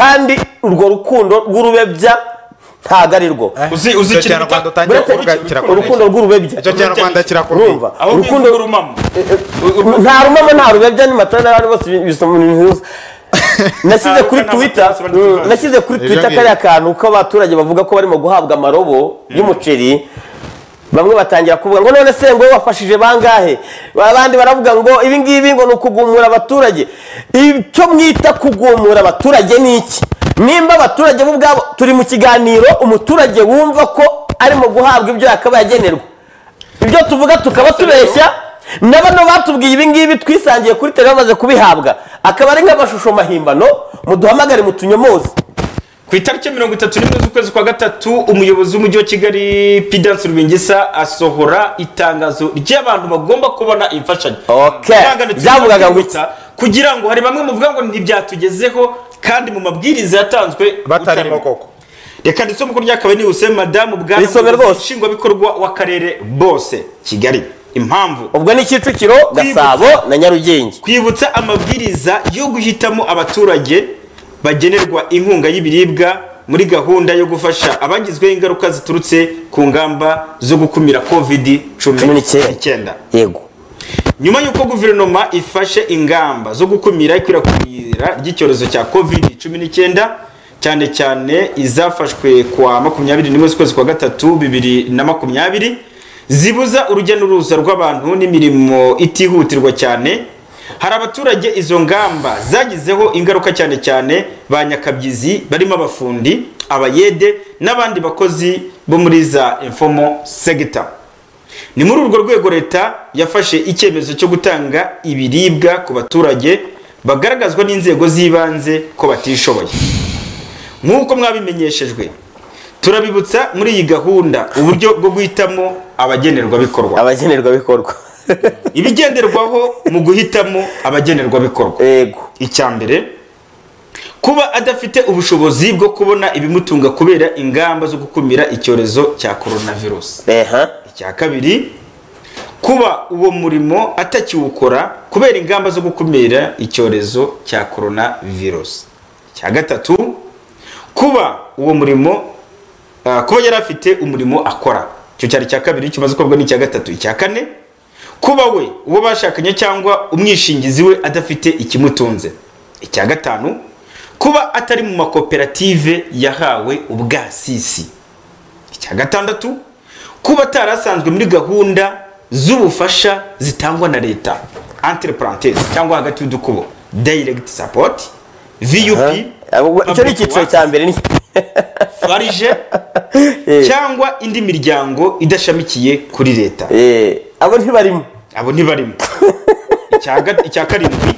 kandi urwo rukundo rw'urubebya ntabwo ari rwo uzi uzi icyo ikintu kinyarwanda bita- utangiye Uretse- kuvuga kirakomeye urukundo rw'urubebya. Icyo kinyarwanda kirakomeye. urumva aho urukundo urukundo urumamo. nta rumamo nta rubebya ni matara n'abandi bose bisoma mu bintu byose nashyize kuri mm, nashyize kuri ngibyo. kariya kantu ko abaturage bavuga ko barimo guhabwa amarobo y'umuceri. Bamwe batangira kuvuga ngo none se ngo wafashije bangahe? Abandi baravuga ngo ibi ngibi ngo ni ukugumura abaturage. Icyo mwita kugumura abaturage ni iki? Nimba abaturage bo ubwabo turi mu kiganiro umuturage wumva ko arimo guhabwa ibyo yakabaye agenerwa ibyo tuvuga tukaba tubeshya na bano batubwiye ibi ngibi twisangiye kuri tele bamaze kubihabwa. Akaba ari nk'amashusho mahimbano muduhamagare mutunyomoze. Ku itariki ya mirongo itatu n'imwe z'ukwezi kwa gatatu umuyobozi w'umujyi wa kigali pidansi rubingisa asohora itangazo ry'abantu bagomba kubona imfashanyo. Byavugaga ngo kwibutsa, kugira ngo hari bamwe muvuga ngo ntibyatugezeho kandi mu mabwiriza yatanzwe batarimo koko. Reka ndetse umukuru ryakabaye nihuse madamu bwana nshingwabikorwa w'akarere bose kigali. Impamvu. Ubwo ni kicukiro gasabo na nyarugenge. Kwibutsa amabwiriza yo guhitamo abaturage bagenerwa inkunga y'ibiribwa muri gahunda yo gufasha abagizweho ingaruka ziturutse ku ngamba zo gukumira covid cumi n'icyenda. yego. Nyuma y'uko guverinoma ifashe ingamba zo gukumira ikwirakwira ry'icyorezo cya covid cumi n'icyenda cyane cyane izafashwe kwa makumyabiri n'imwe z'ukwezi kwa gatatu bibiri na makumyabiri zibuza urujya n'uruza rw'abantu n'imirimo itihutirwa cyane hari abaturage izo ngamba zagizeho ingaruka cyane cyane ba nyakabyizi barimo abafundi abayede n'abandi bakozi bo muri za informal sector. Ni muri urwo rwego leta yafashe icyemezo cyo gutanga ibiribwa ku baturage bagaragazwa n'inzego z'ibanze ko batishoboye. Nk'uko mwabimenyeshejwe turabibutsa muri iyi gahunda uburyo bwo guhitamo abagenerwabikorwa. Abagenerwabikorwa. Ibigenderwaho mu guhitamo abagenerwabikorwa. Yego. Icya mbere kuba adafite ubushobozi bwo kubona ibimutunga kubera ingamba zo gukumira icyorezo cya coronavirus. Icya kabiri kuba uwo murimo atakiwukora kubera ingamba zo gukumira icyorezo cya coronavirus. Icya gatatu kuba uwo murimo ah, kuba yari afite umurimo akora. Icyo cyari icya kabiri kimaze gukorwa n'icya gatatu. Icya kane kuba we uwo bashakanye cyangwa umwishingizi we adafite ikimutunze. Icya gatanu kuba atari mu makoperative yahawe ubwasisi. Icya gatandatu kuba atari asanzwe muri gahunda z'ubufasha zitangwa na leta. Entre parenthèses cyangwa hagati y'udukubo. Direct support vup icyo ni icyiciro cya mbere ni farije cyangwa indi miryango idashamikiye kuri leta. Abo ntibarimo abo ntibarimo Icya karindwi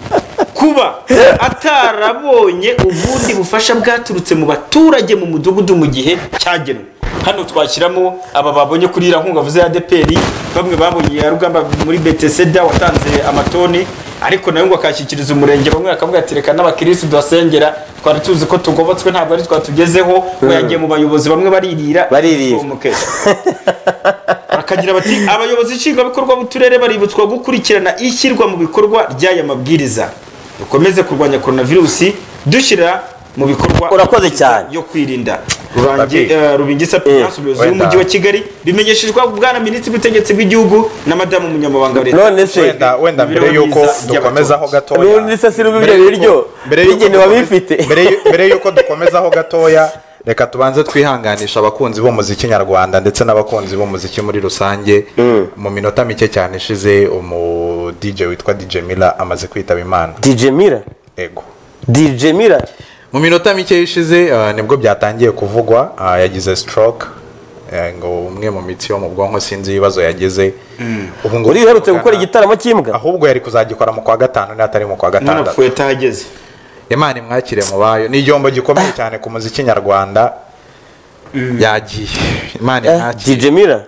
kuba atarabonye ubundi bufasha bwaturutse mu baturage mu mudugudu mu gihe cyagenwe. Hano twashyiramo aba babonye kuri iriya nkunga vuze ya deperi bamwe babonye ya rugamba muri beteseda watanze amatoni ariko nawe ngo akashyikiriza umurenge bamwe bakavuga ati reka n'abakirisitu duhasengera twari tuzi ko tugobotswe ntabwo ari twatugezeho ngo yagiye mu bayobozi bamwe baririra Baririra. bakagira bati abayobozi nshingwabikorwa b'uturere baributswa gukurikirana ishyirwa mu bikorwa ry'aya mabwiriza dukomeze kurwanya coronavirusi dushyira mu bikorwa Urakoze cyane. yo kwirinda rubingisa Prudence umuyobozi w'umujyi wa kigali bimenyeshejwe bwana minisitiri w'ubutegetsi bw'igihugu na madamu umunyamabanga wa leta. None se wenda mbere yuko dukomezaho gatoya. N'ubundi se si yuko- biryo bigenewe abifite mbere yu- mbere yuko dukomezaho gatoya reka tubanze twihanganisha abakunzi b'umuziki nyarwanda ndetse n'abakunzi b'umuziki muri rusange. Mu minota mike cyane ishize umu DJ witwa DJ Mila amaze kwitaba imana. Dj mira ego. Dj mira mu minota mike ishize uh, ni bwo byatangiye kuvugwa uh, yagize stroke eh, ngo umwe mu mitsi yo mu bwonko sinzi ibibazo yagize. Ubu ngo uri uherutse gukora igitaramo cy'imbwa? ahubwo yari kuzagikora mu kwa gatanu n'atari mu kwa none gatandatu. apfuye atahageze imana imwakire mu bayo. Ni igihombo gikomeye cyane ku muziki nyarwanda. Yagiye. Imana Eh, imwakire. Dj mira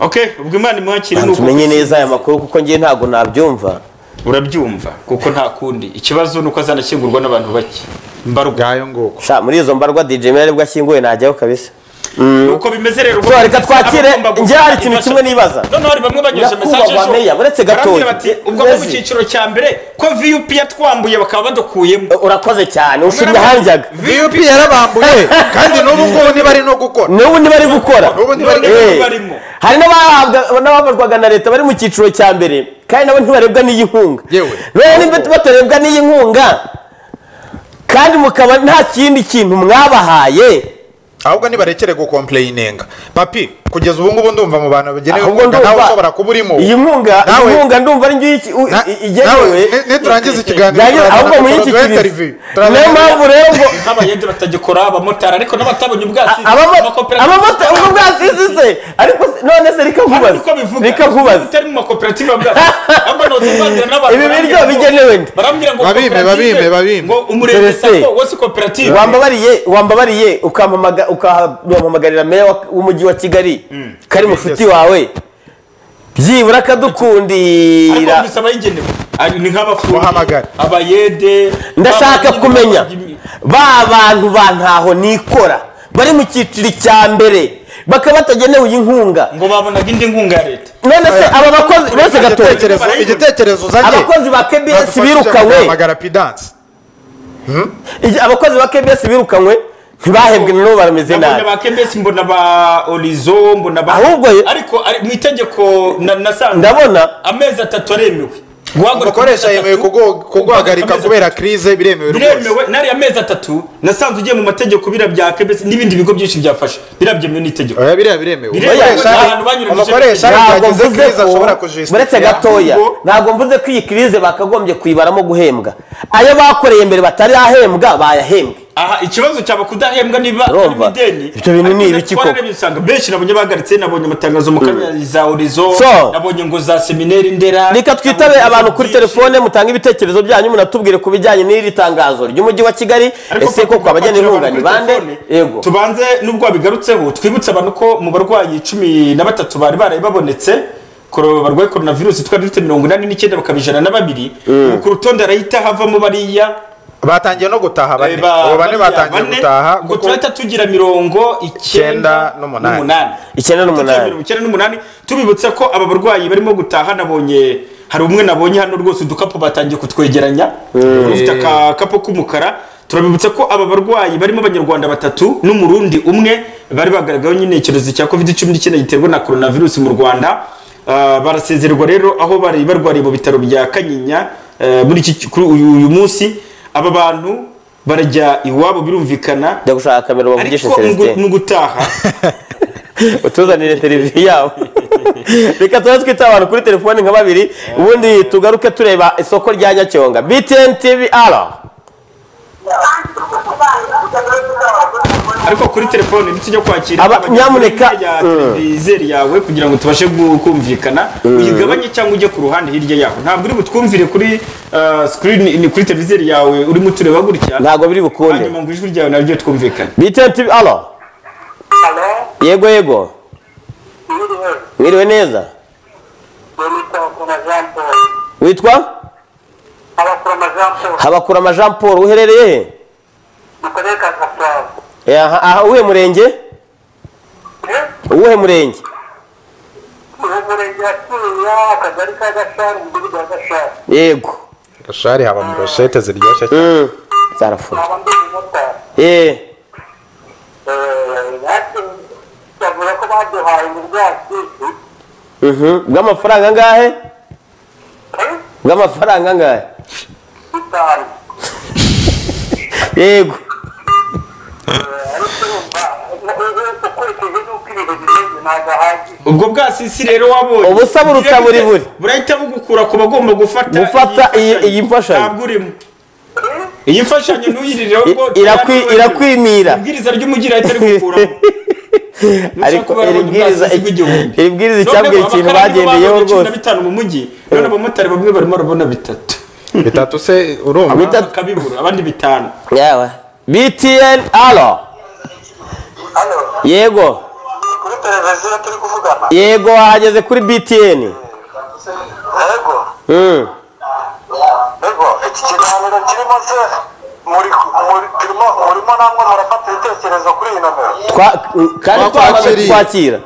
okay ubwo imana imwakire Banza umenye neza aya makuru kuko ngewe ntabwo nabyumva. Urabyumva kuko nta kundi. Ikibazo ni uko azanashyingurwa n'abantu bake. Mbarwa nguko. Sha muri izo mbarwa dj mira ari bwo ashyinguye najyaho kabisa. Nuko bimeze rero So, reka twakire, njye hari ikintu kimwe nibaza. noneho hari bamwe Nyakubahwa mesaje ejo Meya, uretse gatoya. bati ubwo bwo mu cyiciro cya mbere ko vup yatwambuye bakaba badukuyemo. Urakoze cyane ushimye ahanjyaga vup yarabambuye. Kandi n'ubu ngubu ntibari no gukora. N'ubu ntibari gukora. N'ubu ntibari None Eh, barimo. hari n'abahabwa- n'ababarwaga na leta bari mu cyiciro cya mbere. Kandi nabo ntibarebwa n'iyi nkunga. Yewe. rero niba batarebwa n'iyi nkunga kandi mukaba nta kindi kintu mwabahaye. Ahubwo nibarekere gukomplayininga papi kugeza ubu ngubu ndumva mu bantu bagenewe ahubwo inkunga nawe ndumva ushobora kuba urimo. iyi nkunga iyi nkunga ndumva ari njye iki- u- Na- i- nawe igenewe ni- niturangiza ikiganiro. Ahubwo muri iki interview. niyo mpamvu rero ngo nk'abayede batagikora abamotari ariko n'abatabonye ubwatsi. Abamotari ubwo bwatsi se? Ariko none se reka nkubaze reka nkubaze utari mu makoperative y'ubwatsi ahubwo noza kuganira n'abantu Ibi biryo bigenewe nde? barambwira ngo Babime, babime, babime. ngo umurenge sako wose koperative wambabariye wambabariye ukampamaga- ukampamagarira meya w'umujyi wa kigali. Kari mushuti wawe. Byibura akadukundira ni nk'abafundi abayede ndashaka kumenya. ba bantu ba ntaho nikora. Bari mu cyiciro cya mbere. Bakaba batagenewe iyi nkunga. Ngo babonaga indi nkunga ya leta. None se aba bakozi bose gatoya igitekerezo uzanye abakozi ba kbs birukanywe. Igi- abakozi ba kbs birukanywe. Ntibahembwe nabo barameze nabonye nabi ba kebesi mbona ba orizo mbona ba Ahubwo ariko ari- mu itegeko na- nasanze ndabona amezi atatu aremewe. Umukoresha yemewe kuguhagarika kubera krize biremewe rwose. Biremewe nariya amezi atatu. Nasanze ugiye mu mategeko biriya bya kebesi n'ibindi bigo byinshi byafashe. Biriya byemewe n'itegeko. Oya biriya biremewe. Biremewe, Umukoresha- yagize ko ashobora uretse kujisitiya gatoya. Ntabwo mvuze ko iyi kirize bakagombye kuyibaramo guhembwa. Ayo bakoreye mbere batarahembwa bayahembwe. Aha ikibazo cyaba kudahembwa niba imideni. Ibyo bintu ni ibiki koko? usanga benshi nabonye bahagaritse nabonye amatangazo mu kanya za orizo So. nabonye ngo za semineri ndera reka twitabe abantu kuri telefone mutange ibitekerezo byanyu munatubwire ku bijyanye n'iri tangazo ry'umujyi wa kigali. Ese koko abagena inkunga ni bande? yego. Tubanze nubwo wabigarutseho twibutse abantu ko mu barwayi cumi na batatu bari baraye babonetse barwaye korona virusi twari dufite mirongo inani n'icyenda bakaba ijana na babiri. Ubu ku rutonde harahita havamo bariya batangiye no gutaha bane. Ba- abo bane batangiye gutaha kuko turahita tugira mirongo Icyenda n'umunani. icyenda n'umunani. icyenda n'umunani. Tubibutse ko aba barwayi barimo gutaha nabonye hari umwe nabonye hano rwose udukapu batangiye kutwegeranya. Ufite akakapu k'umukara. Turabibutsa ko aba barwayi barimo abanyarwanda batatu n'umurundi umwe bari bagaragayeho nyine icyorezo cya covid cumi n'icyenda giterwa na coronavirus mu rwanda. Ah, barasezererwa rero aho bari barwariye mu bitaro bya kanyinya eh, muri uyu munsi. Aba bantu barajya iwabo birumvikana gushaka kamera ariko gu- celestin. mu gutaha. Utuzanire televiziyo yabo. Reka tuba twita abantu kuri telefone nka babiri ubundi tugaruke tureba isoko rya nyacyonga btn tv ara ariko kuri telefone ntitujya kwakira Aba- abageze nyamuneka, hirya ya mm. televizeri yawe kugira ngo tubashe kumvikana uyigabanye cyangwa ujye ku ruhande hirya yaho. Ntabwo uri butwumvire kuri uh, screen ni kuri televizeri yawe urimo utureba gutya. Ntabwo biri bukunde hanyuma ngo ijwi ryawe naryo twumvikane. Tv ara Halo, yego yego. Mwiriwe. neza? Witwa habakurama jean paul. Uherereye he? Mu karere ka aha uwuhe murenge uwuhe murenge yego gashari haba mu roshete ziryoshye cyane zarafunze eh. bw'amafaranga angahe bw'amafaranga angahe yego ubwo bwasisi rero wabonye. Ubusa buruta buri buri. burahita bugukura ku bagomba gufata Gufata iyi- iyi mfashanyo. ntabwo urimo. Iyi mfashanyo ntuyirireho I- ngo irakwi- irakwimira ibwiriza ry'umujyi irahita rigukuramo ariko iri bwiriza iri bwiriza icyabwira ikintu bagendeyeho cumi na rwose. bitanu mu mujyi none abamotari bamwe barimo barabona bitatu. Bitatu se urumva? Bitatu. abandi bitanu. Yawe. Btn alo alo yego? Kuri televiziyo turi kuvugana. yego hageze kuri btn Yego. Mm. yego iki kiganiro kirimo se muri muri turimo murimo namwe murafata ibitekerezo kuri iyi nomero. Twa- kandi twamaze kwakira twakira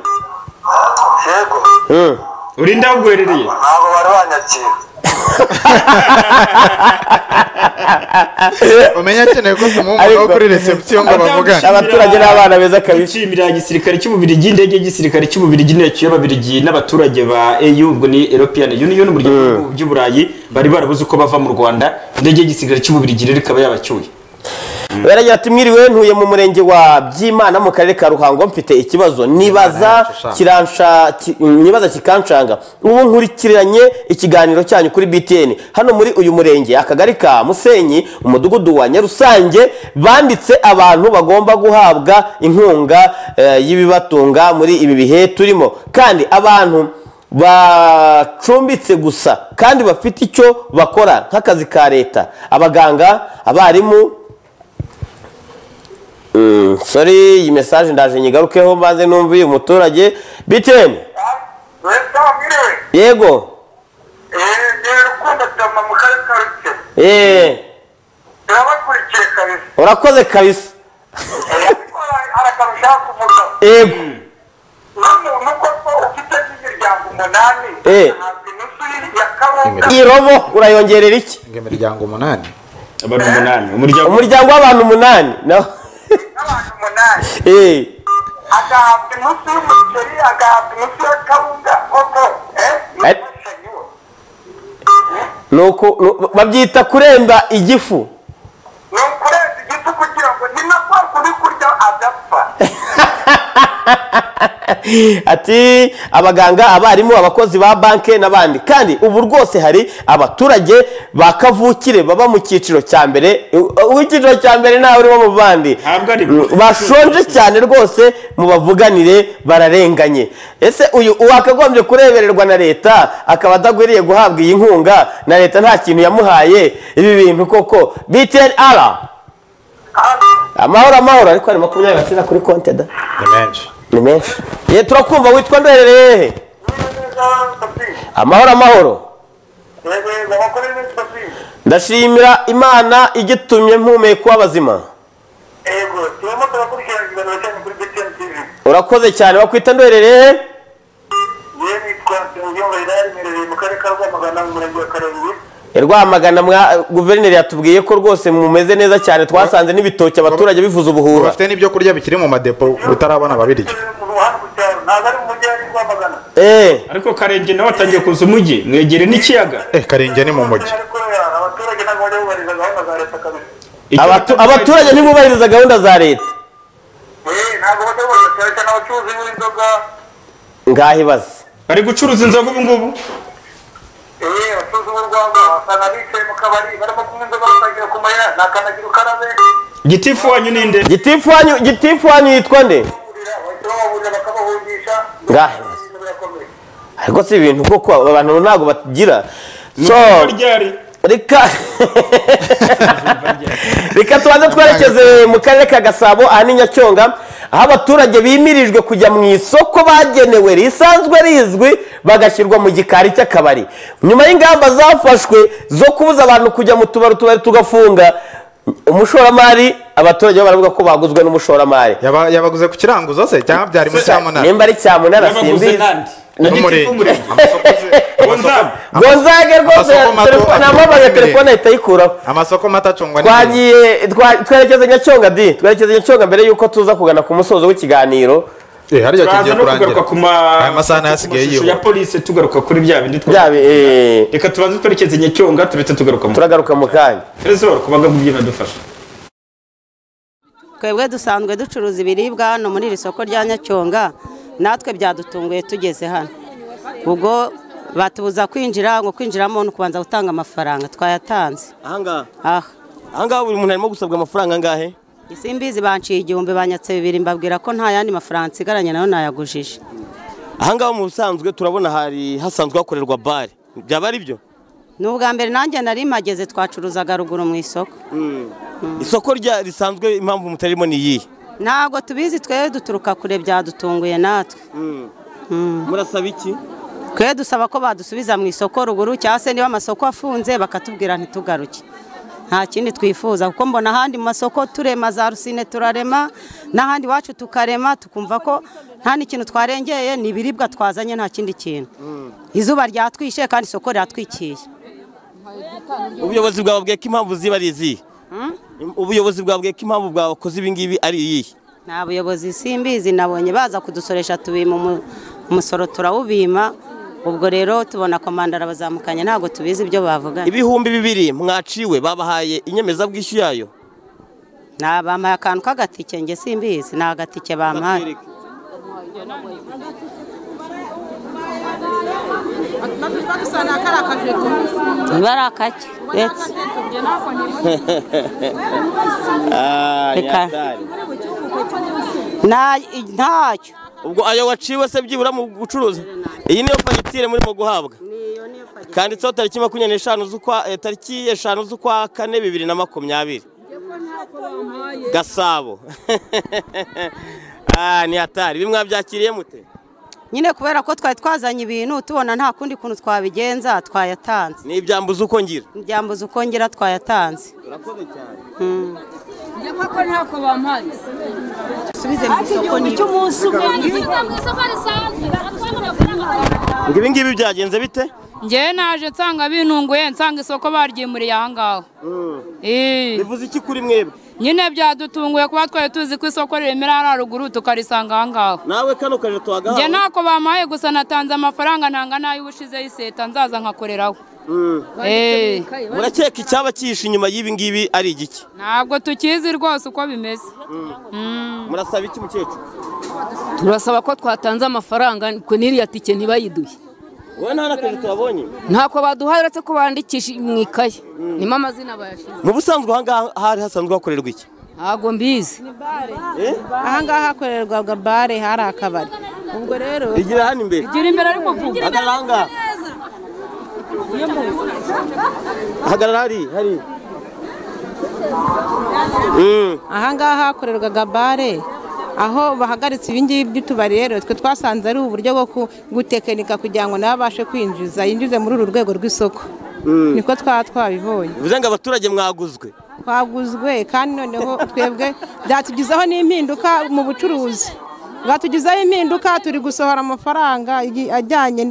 yego. Mm. urinda aguherereye ntabwo bari banyakira umenya akeneye ko tumuha kuri reception ngo bavugane Abaturage ni abana beza kabisa. nshimira igisirikare cy'ububirigi indege y'igisirikare cy'ububirigi ntiyacyuye ababirigi n'abaturage ba EU ubwo ni European Union umuryango w'ibihugu by'uburayi bari barabuze uko bava mu Rwanda. Indege y'igisirikare cy'ububirigi rero ikaba yabacyuye. Baragira ati mwiriwe ntuye mu murenge wa byimana mu karere ka ruhango mfite ikibazo. Nibaza nibaza kikanshanga. Ubu nkurikiranye ikiganiro cyanyu kuri btn hano muri uyu murenge akagari ka musenyi umudugudu wa nyarusange banditse abantu bagomba guhabwa inkunga eh, y'ibibatunga muri ibi bihe turimo. Kandi abantu bacumbitse gusa kandi bafite icyo bakora nk'akazi ka leta. Abaganga abarimu Mm, sorry iyi message ndaje nyigarukeho mbanze numva uyu muturage. Mwiriwe yego. Eh kabisa. Urakoze kabisa. Eh, yego Eh. irobo urayongerera iki? Ngo imiryango umunani. Umuryango umuryango w'abantu umunani. Umunani eh agahabwa inusu y'umuceri agahabwa inusu ya kawunga koko eh Eh. imfashanyo nuko nu- babyita kuremba igifu ni ukurenza igifu kugira ngo ni na kwa kuri kurya adapfa ati abaganga abarimu abakozi ba banki n'abandi. Kandi ubu rwose hari abaturage ba kavukire baba mu cyiciro cya mbere. Uw'icyiciro cya mbere ntawe urimo mu bandi. Bashonje cyane rwose mu bavuganire bararenganye. Ese uyu wakagombye kurebererwa na leta akaba adagwiriye guhabwa iyi nkunga na leta nta kintu yamuhaye? Ibi bintu koko. Btn ara amahoro amahoro. Ariko hari makumyabiri bashyira kuri konti da. Ni menshi. Ni menshi ye turakumva witwa papi amahoro amahoro. Ndashimira imana igitumye mpumeka tv urakoze cyane. Wakwita ndwerereye he yewe nitwa nsengiyumva irari mperereye mu karere ka rwamagana mu murenge wa karenge rwamagana mwa guverineri yatubwiye ko rwose mumeze neza cyane twasanze n'ibitoki abaturage bivuza ubuhuha bafite n'ibyo kurya bikiri mu madepo utarabona ababirya. Eee ariko karenge nawe atangiye kuza umujyi mwegere n'ikiyaga. Eh karenge ni mu mujyi abaturage ntibubahiriza gahunda za leta. Eh, ntabwo bajya bubahiriza cyane cyane abacuruzi b'inzoga ngaho ibaze bari gucuruza inzoga ubu ngubu eh, abacuruzi b'urwagwa usanga bicaye mu kabari barimo kunywa inzoga batangira kumenya nta kandagira ukarabe gitifu wanyu ninde gitifu wanyu gitifu wanyu yitwa nde birakomeye ariko si ibintu koko abantu ntabwo bagira so reka reka tubanze twerekeze mu karere ka gasabo aha ni nyacyonga aho abaturage bimirijwe kujya mu isoko bagenewe risanzwe rizwi bagashyirwa mu gikari cy'akabari. Nyuma y'ingamba zafashwe zo kubuza abantu kujya mu tubari utubari tugafunga umushoramari abaturage bo baravuga ko baguzwe n'umushoramari. Yaba- yabaguze ku kiranguzo se cyangwa byari muri cyamunara nimba ari cyamunara simbizi. gonzage rwose namamaye telefone ahita ayikuraho. Amasoko mato acungwa twagiye twa- twerekeza nyacyonga di twerekeza nyacyonga mbere y'uko tuza kugana ku musozo w'ikiganiro. Harya turaza kigiye no kugaruka kurangira Aya masaha ya polisi tugaruka kuri bya bindi twa- byabe eh, reka tubanze twerekeze nyacyonga turetse tugaruka mu turagaruka mu kanya. Trezor kubaga mu by'inadufasha twebwe dusanzwe ducuruza ibiribwa hano muri iri soko rya nyacyonga natwe byadutunguye tugeze hano. Ubwo batubuza kwinjira ngo kwinjiramo ni ukubanza gutanga amafaranga. Twayatanze. Aha ahangaha buri muntu arimo gusabwa amafaranga angahe? Isimbizi banciye igihumbi banyatse bibiri mbabwira ko nta yandi mafaranga nsigaranye na yo nayagujije. Ahangaha mu busanzwe turabona hari hasanzwe hakorerwa bare byaba ari byo? Ni ubwa mbere nanjye nari mpageze twacuruzaga ruguru mu isoko. Isoko rya risanzwe impamvu mutarimo ni iyihe? Ntabwo tubizi twebwe duturuka kure byadutunguye natwe. Murasaba iki? Twe dusaba ko badusubiza mu isoko ruguru cyangwa se niba amasoko afunze bakatubwira ntitugaruke. Nta kindi twifuza. Kuko mbona ahandi mu masoko turema za rusine turarema n'ahandi iwacu tukarema tukumva ko nta n'ikintu twarengeye ni ibiribwa twazanye nta kindi kintu. Izuba ryatwishe kandi isoko riratwikiye. Ubuyobozi bwababwiye ko impamvu ziba ari izihe? Ubuyobozi bwabwiye ko impamvu bwakoze ibi ngibi ari iyihe? Nta buyobozi simbizi nabonye baza kudusoresha tubima umu- umusoro turawubima. Ubwo rero tubona komandara bazamukanye ntabwo tubizi ibyo bavuga. Ibihumbi bibiri mwaciwe babahaye inyemezabwishyu yayo. Bampaye akantu k'agatike njye simbizi ni agatike bampaye niba ari akake ndetse Ah, ntacyo. Ubwo ayo waciwe se byibura mu bucuruzi? Iyi niyo fagitire murimo guhabwa. Kanditseho tariki makumyabiri n'eshanu z'ukwa eh, tariki eshanu z'ukwa kane bibiri na makumyabiri. Gasabo. Ah, ni hatari. Ibi mwabyakiriye mute? Nyine kubera ko twari twazanye ibintu tubona nta kundi kuntu twabigenza twayatanze. Ni ibyambuza uko ngira. Byambuza uko ngira twayatanze. Cyane koko ntako bampaye. Subize mu isoko ni cy'umunsi umwe. Ngo ibi ngibi byagenze bite? Ngewe naje nsanga binunguye nsanga isoko baryimuriye aha ngaha Eh, bivuze iki kuri mwebwe? Nyine byadutunguye kuba twari tuzi ko isoko riremera hariya ruguru tukarisanga aha ngaha. Nawe kano kaje njye tuhagahawe ntako bampaye gusa natanze amafaranga ntanga n'ay'ubushize y'iseta nzaza nkakoreraho. Eh, murakeka icyaba cyihishe inyuma y'ibi ngibi ari igiki? Ntabwo tukizi rwose uko bimeze. Murasaba iki mukecuru? Turasaba ko twatanze amafaranga n'iriya tike ntibayiduhe. Wowe nta n'akazi tuhabonye ntako baduhaye uretse ko bandikisha mu ikaye. Nimo amazina bayashyize mu busanzwe aha ngaha hari hasanzwe hakorerwa iki? Ntabwo mbizi. Ahangaha hakorerwaga bare hari akabari. Ubwo rero igira hano imbere. Gira imbere ariko vuga hagarara aha ngaha. Hagarara hari hari. Ahangaha hakorerwaga bare. Aho bahagaritse ibingibi by'utubari rero twe twasanze ari uburyo bwo gutekinika kugira ngo nawe abashe kwinjiza yinjize muri uru rwego rw'isoko. Niko twaba twabibonye. Bivuze ngo abaturage mwaguzwe. Twaguzwe kandi noneho twebwe byatugizeho n'impinduka mu bucuruzi. Bwatugizeho impinduka turi gusohora amafaranga ajyanye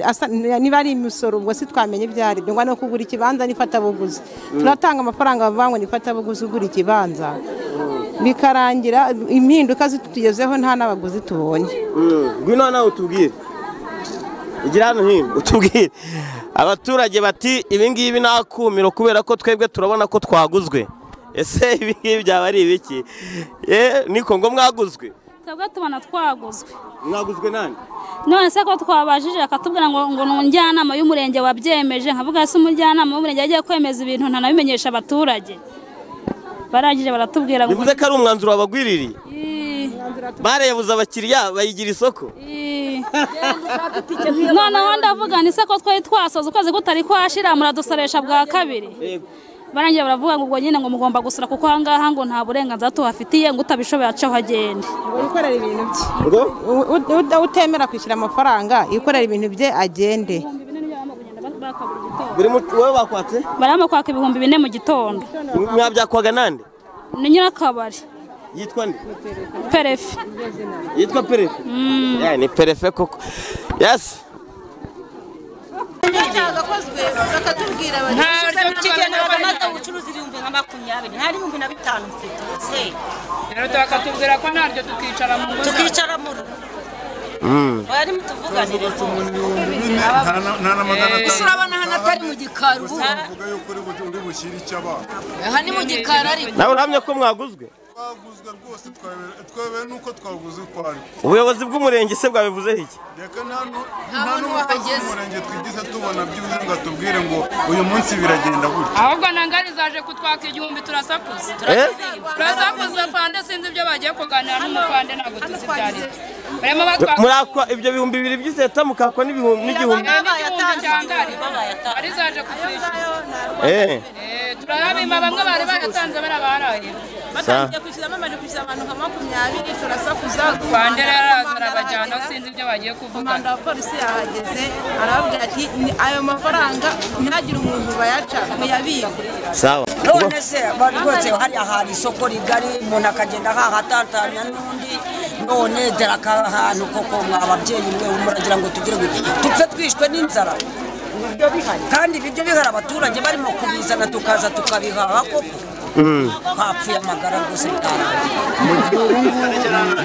niba ari imisoro ubwo si twamenye ibyo ari byo ngo ni ukugura ikibanza n'ifatabuguzi turatanga amafaranga bavuga ngo ni ifatabuguzi ugura ikibanza. Bikarangira impinduka zitugezeho nta n'abaguzi tubonye. Ngwino nawe utubwire. Igira hano hino. Utubwire. Abaturage bati ibi ngibi ni akumiro kubera ko twebwe turabona ko twaguzwe. Ese ibi ngibi byaba ari ibiki? Ye niko ngo mwaguzwe. Twebwe tubona twaguzwe. Mwaguzwe nande none se ko twabajije akatubwira ngo ngo ni umujyanama y'umurenge wabyemeje nkavuga se umujyanama w'umurenge yagiye kwemeza ibintu ntanabimenyesha abaturage. Barangije baratubwira ngo bivuze ko ari umwanzuro wabagwiririye. "Ii, barebuze abakiriya bayigira isoko. Ii." noneho ndavuga ni se ko twari twasoza ukwezi kutari kwashira muradusoresha bwa kabiri. Barangiye baravuga ngo ubwo nyine ngo mugomba gusura kuko aha ngaha ngo nta burenganzira tuhafitiye ngo utabishoboye aceho agende yikorera ibintu bye. Utemera kwishyura amafaranga yikorera ibintu bye agende. Buri wowe bakwatse barimo kwaka ibihumbi bine mu gitondo. Mwabyakwaga nande? Ni nyirakabari. Yitwa nde? Perefe. Yitwa perefe? Eh, ni perefe koko. Yesi ntaryo bamaze gucuruza ibihumbi nka makumyabiri. Nta n'ibihumbi na bitanu mfite. Se rero bakatubwira ko ntaryo tukicara mu zacu. tukicara mu rugo. Oya nimutuvuganire ese urabona hano atari mu gikari ubu aha ni mu gikari ariko nawe uramye ko mwaguzwe. Twaguzwe rwose twebeye nuko twaguze uko ari ubuyobozi bw'umurenge se bwabivuzeho iki? Reka nta n'umukozi w'umurenge twigize tubona byuzuye ngo atubwire ngo uyu munsi biragenda gutya. Ahubwo nangari zaje kutwaka igihumbi turasakuza. Eh? turasakuza fande sinzi ibyo bagiye kuganira n'umufande ntabwo tuzi ibyo ari murakwa ibyo bihumbi bibiri by'iseta mukakwa n'ibihumbi n'igihumbi. Eh, n'igihumbi cya ngari. ari zaje kutwishyuza Turayabima bamwe bari bayatanze barabaraye batangiye kwishyura bamaze kwishyura abantu nka makumyabiri turasakuza Vandera araza arabajyana sinzi ibyo bagiye kuvuga. komanda wa polisi yahageze arababwira ati "Ni- ayo mafaranga ntihagire umuntu bayaca muyabibe sawa. None se rwose hariya hari isoko rigari umuntu akagenda hahatatanya n'undi none dore aka hantu koko mwa ababyeyi mwe muragira ngo tugire gutya dupfe twishwe n'inzara. Kandi ibiryo bihari abaturage barimo kubizana tukaza tukabihaha koko. Hapfuye amagara rwose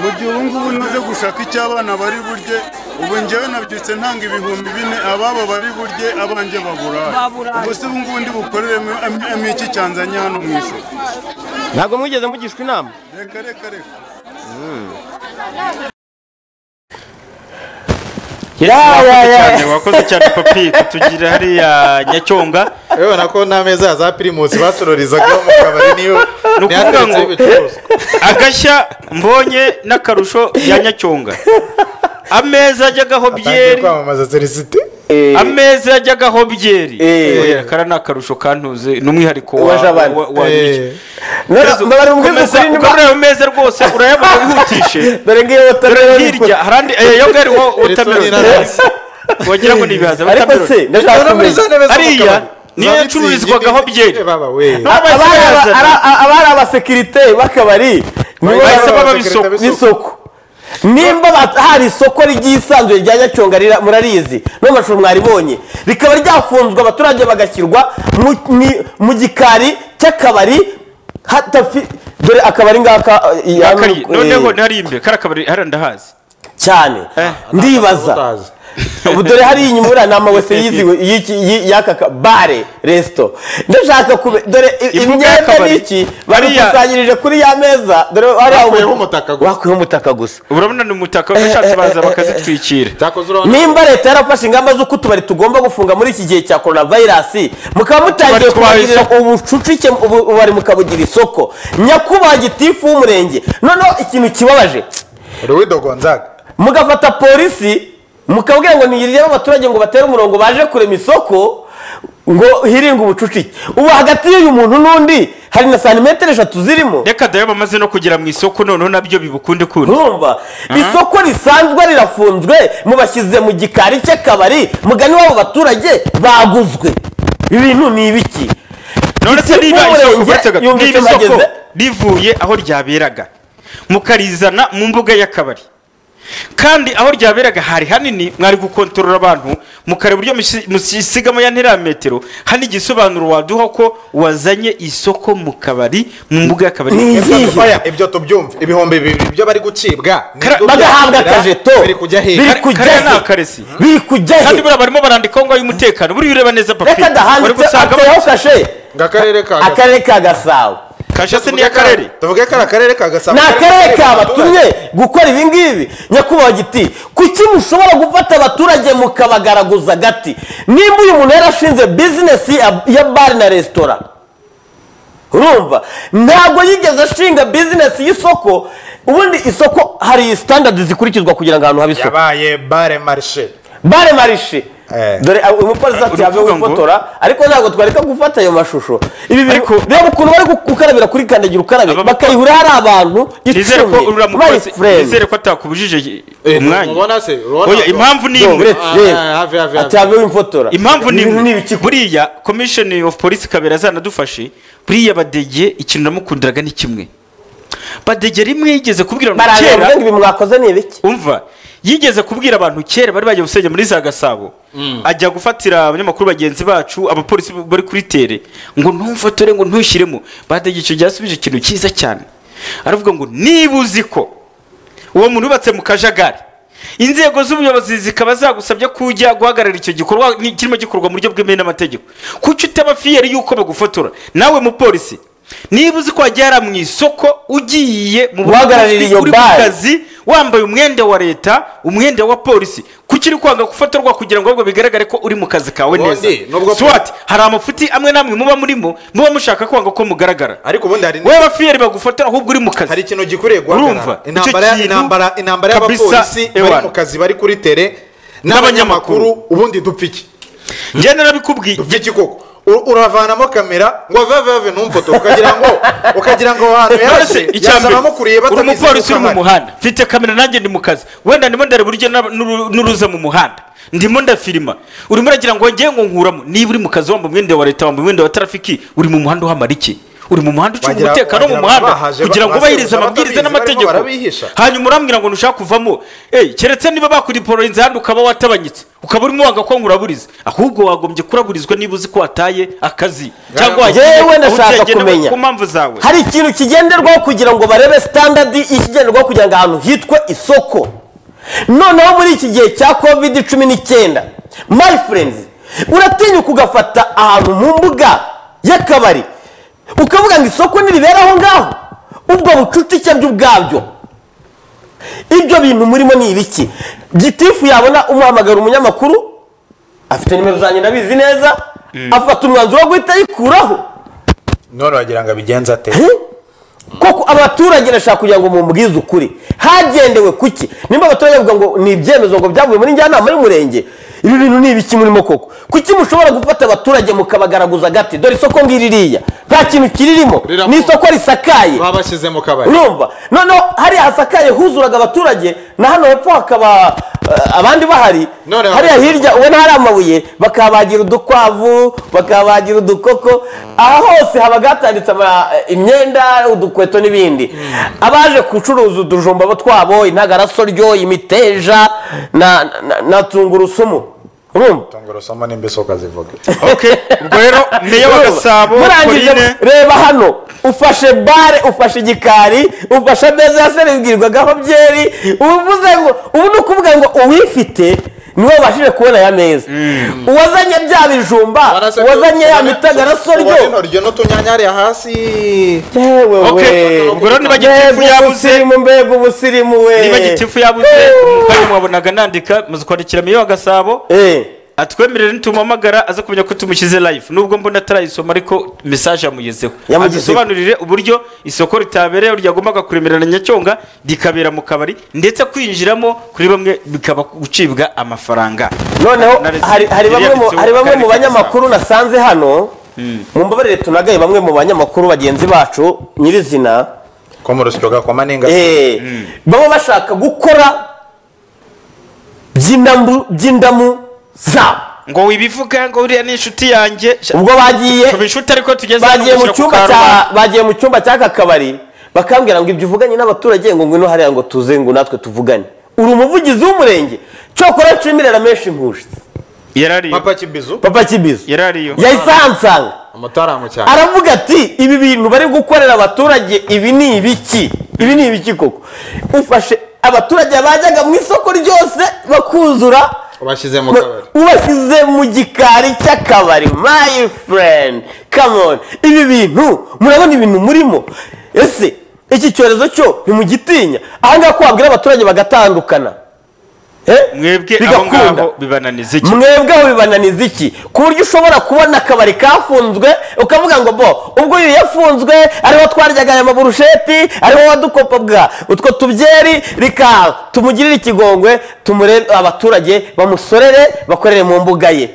mu gihe ubu ngubu ntuze gushaka icyo abana bari burye ubu njyewe nabyutse ntanga ibihumbi bine ababo bari burye abanjye baburaye Baburaye. ubwo se ubu ngubu ndi bukoreremo iki cyanzanye hano mu isoko ntabwo mwigeze mugishwa inama? Reka reka reka. Wakoze cyane wakoze cyane papi kutugira hariya nyacyonga urabona ko n'ameza ya za pirimusi bacururizagaho mu kabari niyo ni ukuvuga ngo agashya mbonye n'akarusho ya nyacyonga ameza ajyagaho atangiye byeri. kwamamaza serisite ameza yajyagaho byeri Eh. Oya, kara ni akarusho kantuze ni umwihariko wa Wa Jabana. wa- wa Eh. Miki. Nora- Komeza- mbabara umbwize komeza ukuri niba- ukabura ayo meza rwose urayabona wihutishe dore ngiyo dore watermelon hirya harandi eh, yoga hariho watermelon n'inanasi. wagira ngo ni ibihaza ariko watermelon se ndashaka Urabona muri kumenya za ntebe zo mu Hariya kabari. niyo Za yacururizwagaho Mitsingi, byeri. eh, baba we N'abahise abari aba- bayazana. ara- abari abasekirite b'akabari nibo Bahise baba- baba b'isoko. Nimba ba- hari isoko ryisanzuye rya nyacyonga murarizi no mu mashuri mwaribonye rikaba ryafunzwe abaturage bagashyirwa mu- gikari cy'akabari hatafi dore akabari ngaka eh, eh, noneho ntari imbere kari akabari hariya ndahazi. cyane. Ndibaza. Utazi. ubu dore hari inyuma uriya ni amawese y'aka ka- bare resito ndashaka kube dore imyenda n'iki Hariya- babikusanyirije kuri ya meza dore hariya umu- umutaka gusa. bakuyeho umutaka gusa. Urabona ni umutaka bashatse baza bakazitwikira. Cyakoze urabona. Nimba leta yarafashe ingamba z'uko utubari tugomba gufunga muri iki gihe cya coronavirus mukaba mutangiye kubagirira ubucucike ubu- ubari mukabugira isoko. Nyakubahwa gitifu w'umurenge. Noneho ikintu kibabaje. Ruwido gonzaga. Mugafata polisi mukabwira ngo niyirire abaturage ngo batere umurongo baje kurema isoko ngo hirindwe ubucucike. Ubu hagati y'uyu muntu n'undi hari na santimetero eshatu zirimo. Reka dayo bamaze no kugera mu isoko noneho na byo bibukunde kundi urumva? Isoko risanzwe rirafunzwe mubashyize mu gikari cy'akabari mugani w'abo baturage baguzwe. Ibintu ni ibiki? None se niba isoko rivuye aho ryaberaga mukarizana mu mbuga y'akabari. Kandi aho ryaberaga hari hanini mwari gukontorora abantu mukareba uburyo musi- musigamo ya ntera metero hari igisobanuro waduha ko wazanye isoko mu kabari mu mbuga y'akabari? Oya, ibyo tubyumve. Ibihumbi bibiri byo bari gucibwa bagahabwa akajeto biri kujya biri kujya he? akaresi. Biri kujya kandi buriya barimo barandikaho ngo ay'umutekano buriya ureba neza papi. Reka dahanditse ateyeho kashe. Akarere ka Gasabo. Akarere ka gasabo kashe se ni Tuvuge akarere ka- tuvuge ko ari akarere ka gasabo. Ni akarere kabatumye gukora ibi ngibi. Nyakubahwa giti kuki mushobora gufata abaturage mukabagaraguza agati nimba uyu muntu yarashinze bizinesi ya- ya bare na resitora urumva? Ntabwo yigeze ashinga bizinesi y'isoko. Ubundi isoko hari sitandadi zikurikizwa kugira ngo ahantu habe isoko yabaye bare marishe bare marishe. Dore uh, umupolisi ati ngo- wifotora ariko ntabwo twareka gufata ayo mashusho. Ibi bintu reba ukuntu bari gu- gukarabira kuri kandagira ukarabe. Bakayihura hari abantu icumi. Nizere ko atakubujije Eh, umwanya. impamvu ni imwe. Ah, ah, have, have, ati have. have wifotora impamvu ni imwe. buriya commission of police kabera zanadufashe. Buriya badege ikintu namukundiraga ni kimwe. Badege rimwe yigeze kubwira kera ngo ibi mwakoze ni ibiki? Umva yigeze kubwira abantu kera bari bagiye gusenya muri za gasabo. Ajya gufatira abanyamakuru bagenzi bacu abapolisi bari kuri tere ngo ntumfotore ngo ntushyiremo. Badege icyo gihe asubije ikintu cyiza cyane. Aravuga ngo niba uzi ko uwo muntu yubatse mu kajagari inzego z'ubuyobozi zikaba zagusabye ko ujya guhagarara icyo gikorwa kirimo gikorwa mu buryo bwemewe n'amategeko. Kuki utaba fiyeri y'uko bagufotora? Nawe mupolisi niba uzi ko wagera mu isoko ugiye mu Guhagararira iyo uri bare. kazi wambaye umwenda wa leta umwenda wa polisi kuki uri kwanga gufotorwa kugira ngo ahubwo bigaragare ko uri mu kazi kawe neza? Ubundi, nubwo- swat hari amafuti amwe n'amwe muba murimo muba mushaka kwanga ko mugaragara. Ariko ubundi hari wowe abafiyeri bagufotora ahubwo uri mu kazi. Hari ikintu gikwiriye guhagarara. Intambara intambara y'abapolisi bari mu kazi bari kuri tere N'abanyamakuru. ubundi dupfa iki njye narabikubwiye. Dupfa iki koko. Uravanamo kamera ngo veve veve ntumfoto ukagira ngo ukagira ngo ahantu yarashe mbere yazanamukuriye uri umupolisi uri mu muhanda. Mfite kamera nanjye ndi mu kazi. Wenda ndimo ndareba urujya n'uruza mu muhanda. Ndimo ndafilima urimo uragira ngo ngewe ngo nkuramo. Niba uri mu kazi wambaye umwenda wa leta wambaye umwenda wa trafiki uri mu muhanda uhamara iki? Uri mu muhanda ucunga umutekano wo mu muhanda kugira ngo ba- ubahirize amabwiriza n'amategeko. hanyuma urambwira ngo ntushaka kuvamo keretse niba bakudipororinze handi ukaba watabanyitse ukaba urimo wanga ko nkuraburiza ahubwo wagombye kuraburizwa niba uzi ko wataye akazi cyangwa ndashaka byagenewe kumenya. ku mpamvu zawe. Hari ikintu kigenderwaho kugira ngo barebe standadi ikigenderwaho kugira ngo ahantu hitwe isoko. Noneho muri iki gihe cya covid cumi n'icyenda my friends uratinyuka ugafata ahantu mu mbuga y'akabari ukavuga ngo isoko niribera aho ngaho. Ubwo bucucike byo ubwabyo. Ibyo bintu murimo ni ibiki? Gitifu yabona umuhamagara umunyamakuru afite nimero zanjye ndabizi neza afata umwanzuro wo guhita ayikuraho. None wagira ngo abigenze ate? Koko abaturage nashaka kugira ngo mumubwize ukuri. Hagendewe kuki? Nimba abaturage bavuga ngo ni ibyemezo ngo byavuye muri njyanama y'umurenge ibi bintu ni ibiki murimo koko? Kuki mushobora gufata abaturage mukabagaraguza gati dore isoko ngiririya nta kintu kiririmo ni isoko risakaye. Babashyize mu kabari. Urumva? Noneho hariya hasakaye huzuraga abaturage na hano hepfo hakaba abandi bahari hariya hirya ubona hari amabuye bakabagira udukwavu bakabagira udukoko aha hose habaga hatanditse ama- imyenda udukweto n'ibindi. Abaje gucuruza utujumba bo twabo intagarasoryo imiteja na, tungurusumu. Tungurusumu nimba isoko zivuga ubwo rero meya wa gasabo murangije reba hano. Ufashe bare ufashe igikari ufashe ameza ya serivwirwagaho byeri uvuze ngo ubu ni ukuvuga ngo uwifite ni we wabashije kubona aya meza uwazanye bya bijumba uwazanye ya mitagarasoryo ubona intoryi n'utunyanya hariya hasi. Yewe Okay, we ubwo rero niba gitifu yabuze. mbega ubusirimu we. Niba gitifu yabuze. Mwabonaga nandika maze kwandikira meya wa gasabo atwemerere nitumuhamagara aza kumenya ko tumushyize live. Nubwo mbona atarayisoma ariko message yamugezeho. Adusobanurire uburyo isoko ritabereye ryagombaga kuremerera nyacyonga rikabera mu kabari ndetse kwinjiramo kuri bamwe bikaba gucibwa amafaranga. Noneho hari bamwe mu- mu banyamakuru nasanze hano mumbabarire tunagaye bamwe mu banyamakuru bagenzi bacu nyirizina. Ko mu rusyo gakoma n'inga Eh, baba bashaka gukora by'indamu zabo ngo wibivuga ngo uriya ni inshuti yanjye. Ubwo bagiye tuba inshuti ariko tugeze bagiye mu cyumba cya bagiye mu cyumba cy'aka kabari bakambwira ngo ibyo uvuganye n'abaturage ngo ngwino hariya ngo tuze ngo natwe tuvugane. Uri umuvugizi w'umurenge. Cyokora nshimirira menshi mpuje yarariyo. Papa kibizu? Papa kibizu. Yarariyo. Yahise ahansanga aravuga ati ibi bintu bari gukorera abaturage ibi ni ibiki? Ibi ni ibiki koko? Ufashe abaturage bajyaga mu isoko ryose bakuzura ubashyize mu kabari. Ubashyize mu gikari cy'akabari friend. Come on. Ibi bintu murabona ibintu murimo? Ese iki cyorezo cyo ntimugitinya? Ahangaha ko wabwira abaturage bagatandukana. Mwebwe aho ngaho bibananiza iki? Mwebwe aho bibananiza iki? Ku buryo ushobora kubona akabari kafunzwe ukavuga ngo bo ubwo uyu yafunzwe ariho twaryaga aya maburusheti ariho wadukopabwa utwo tubyeri rika tumugirire ikigongwe tumure abaturage bamusorere bakorere mu mbuga ye.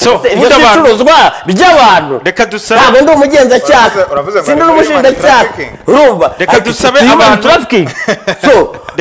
Ibyo ubundi si abantu- icuruzwa ry'abantu reka dusabe ntabwo ndi umugenzacyaha. sindi ni n'umushinjacyaha urumva Reka dusabe si abantu- trafficking.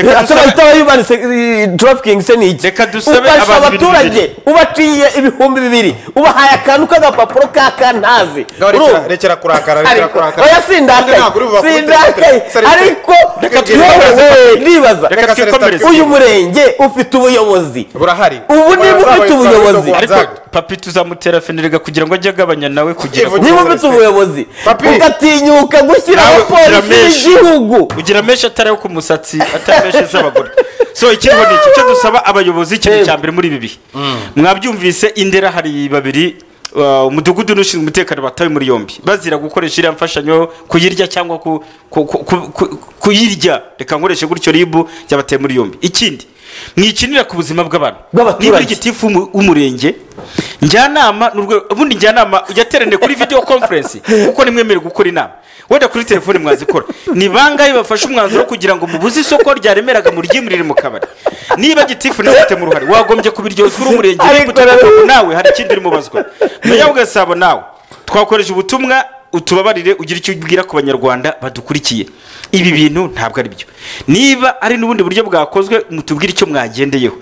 so Reka ataba dusabe- itaba human se- trafficking se ni iki? Reka dusabe ufasha abantu ibintu abaturage ubaciye ibihumbi bibiri ubahaye akantu k'agapapuro k'akantazi Ngaho rekera- rekera kurakara rekera ariko kurakara oya sindakaye Ntabwo uri bubakubite sindakaye Celestin. ariko Reka yewe twikomereze. ndibaza Reka twikomereze. uyu murenge ufite ubuyobozi. Burahari. Ubu niba ufite ubuyobozi. Ariko papi tuzamutera feneriga kugira ngo ajye agabanya nawe kugira ngo niba ufite ubuyobozi. Papi. ugatinyuka gushyira Nawe ugira abapolisi menshi. b'igihugu ugira menshi atari ayo ku musatsi atari menshi z'abagore so ikiriho ni iki? Cyo dusaba abayobozi ikintu cya mbere muri ibi bihe. Mwabyumvise indera hari babiri uh, umudugudu n'ushinzwe umutekano batawe muri yombi. Bazira gukoresha iriya mfashanyo kuyirya cyangwa ku- ku- ku- ku- ku- kuyirya. Reka nkoreshe gutyo ribu byabateye muri yombi. Ikindi mwikinira ku buzima bw'abantu. Niba uri gitifu w'umu- w'umurenge njyanama ni urwego- ubundi njyanama uyaterane kuri video conference kuko nimwemerewe gukora inama. Wenda kuri telefone mwazikora. Ni bangahe bafashe umwanzuro kugira ngo mubuze isoko ryaremeraga mu ryimurire mu kabari? Niba gitifu nawe ufite mu ruhare wagombye kubiryozwa uri umurenge ngo nawe hari ikindi urimo ubazwa. Meya w'ugasabo nawe. Twakoresha ubutumwa utubabarire ugira icyo ubwira ku banyarwanda badukurikiye. Ibi bintu ntabwo ari byo niba ari n'ubundi buryo bwakozwe mutubwire icyo mwagendeyeho.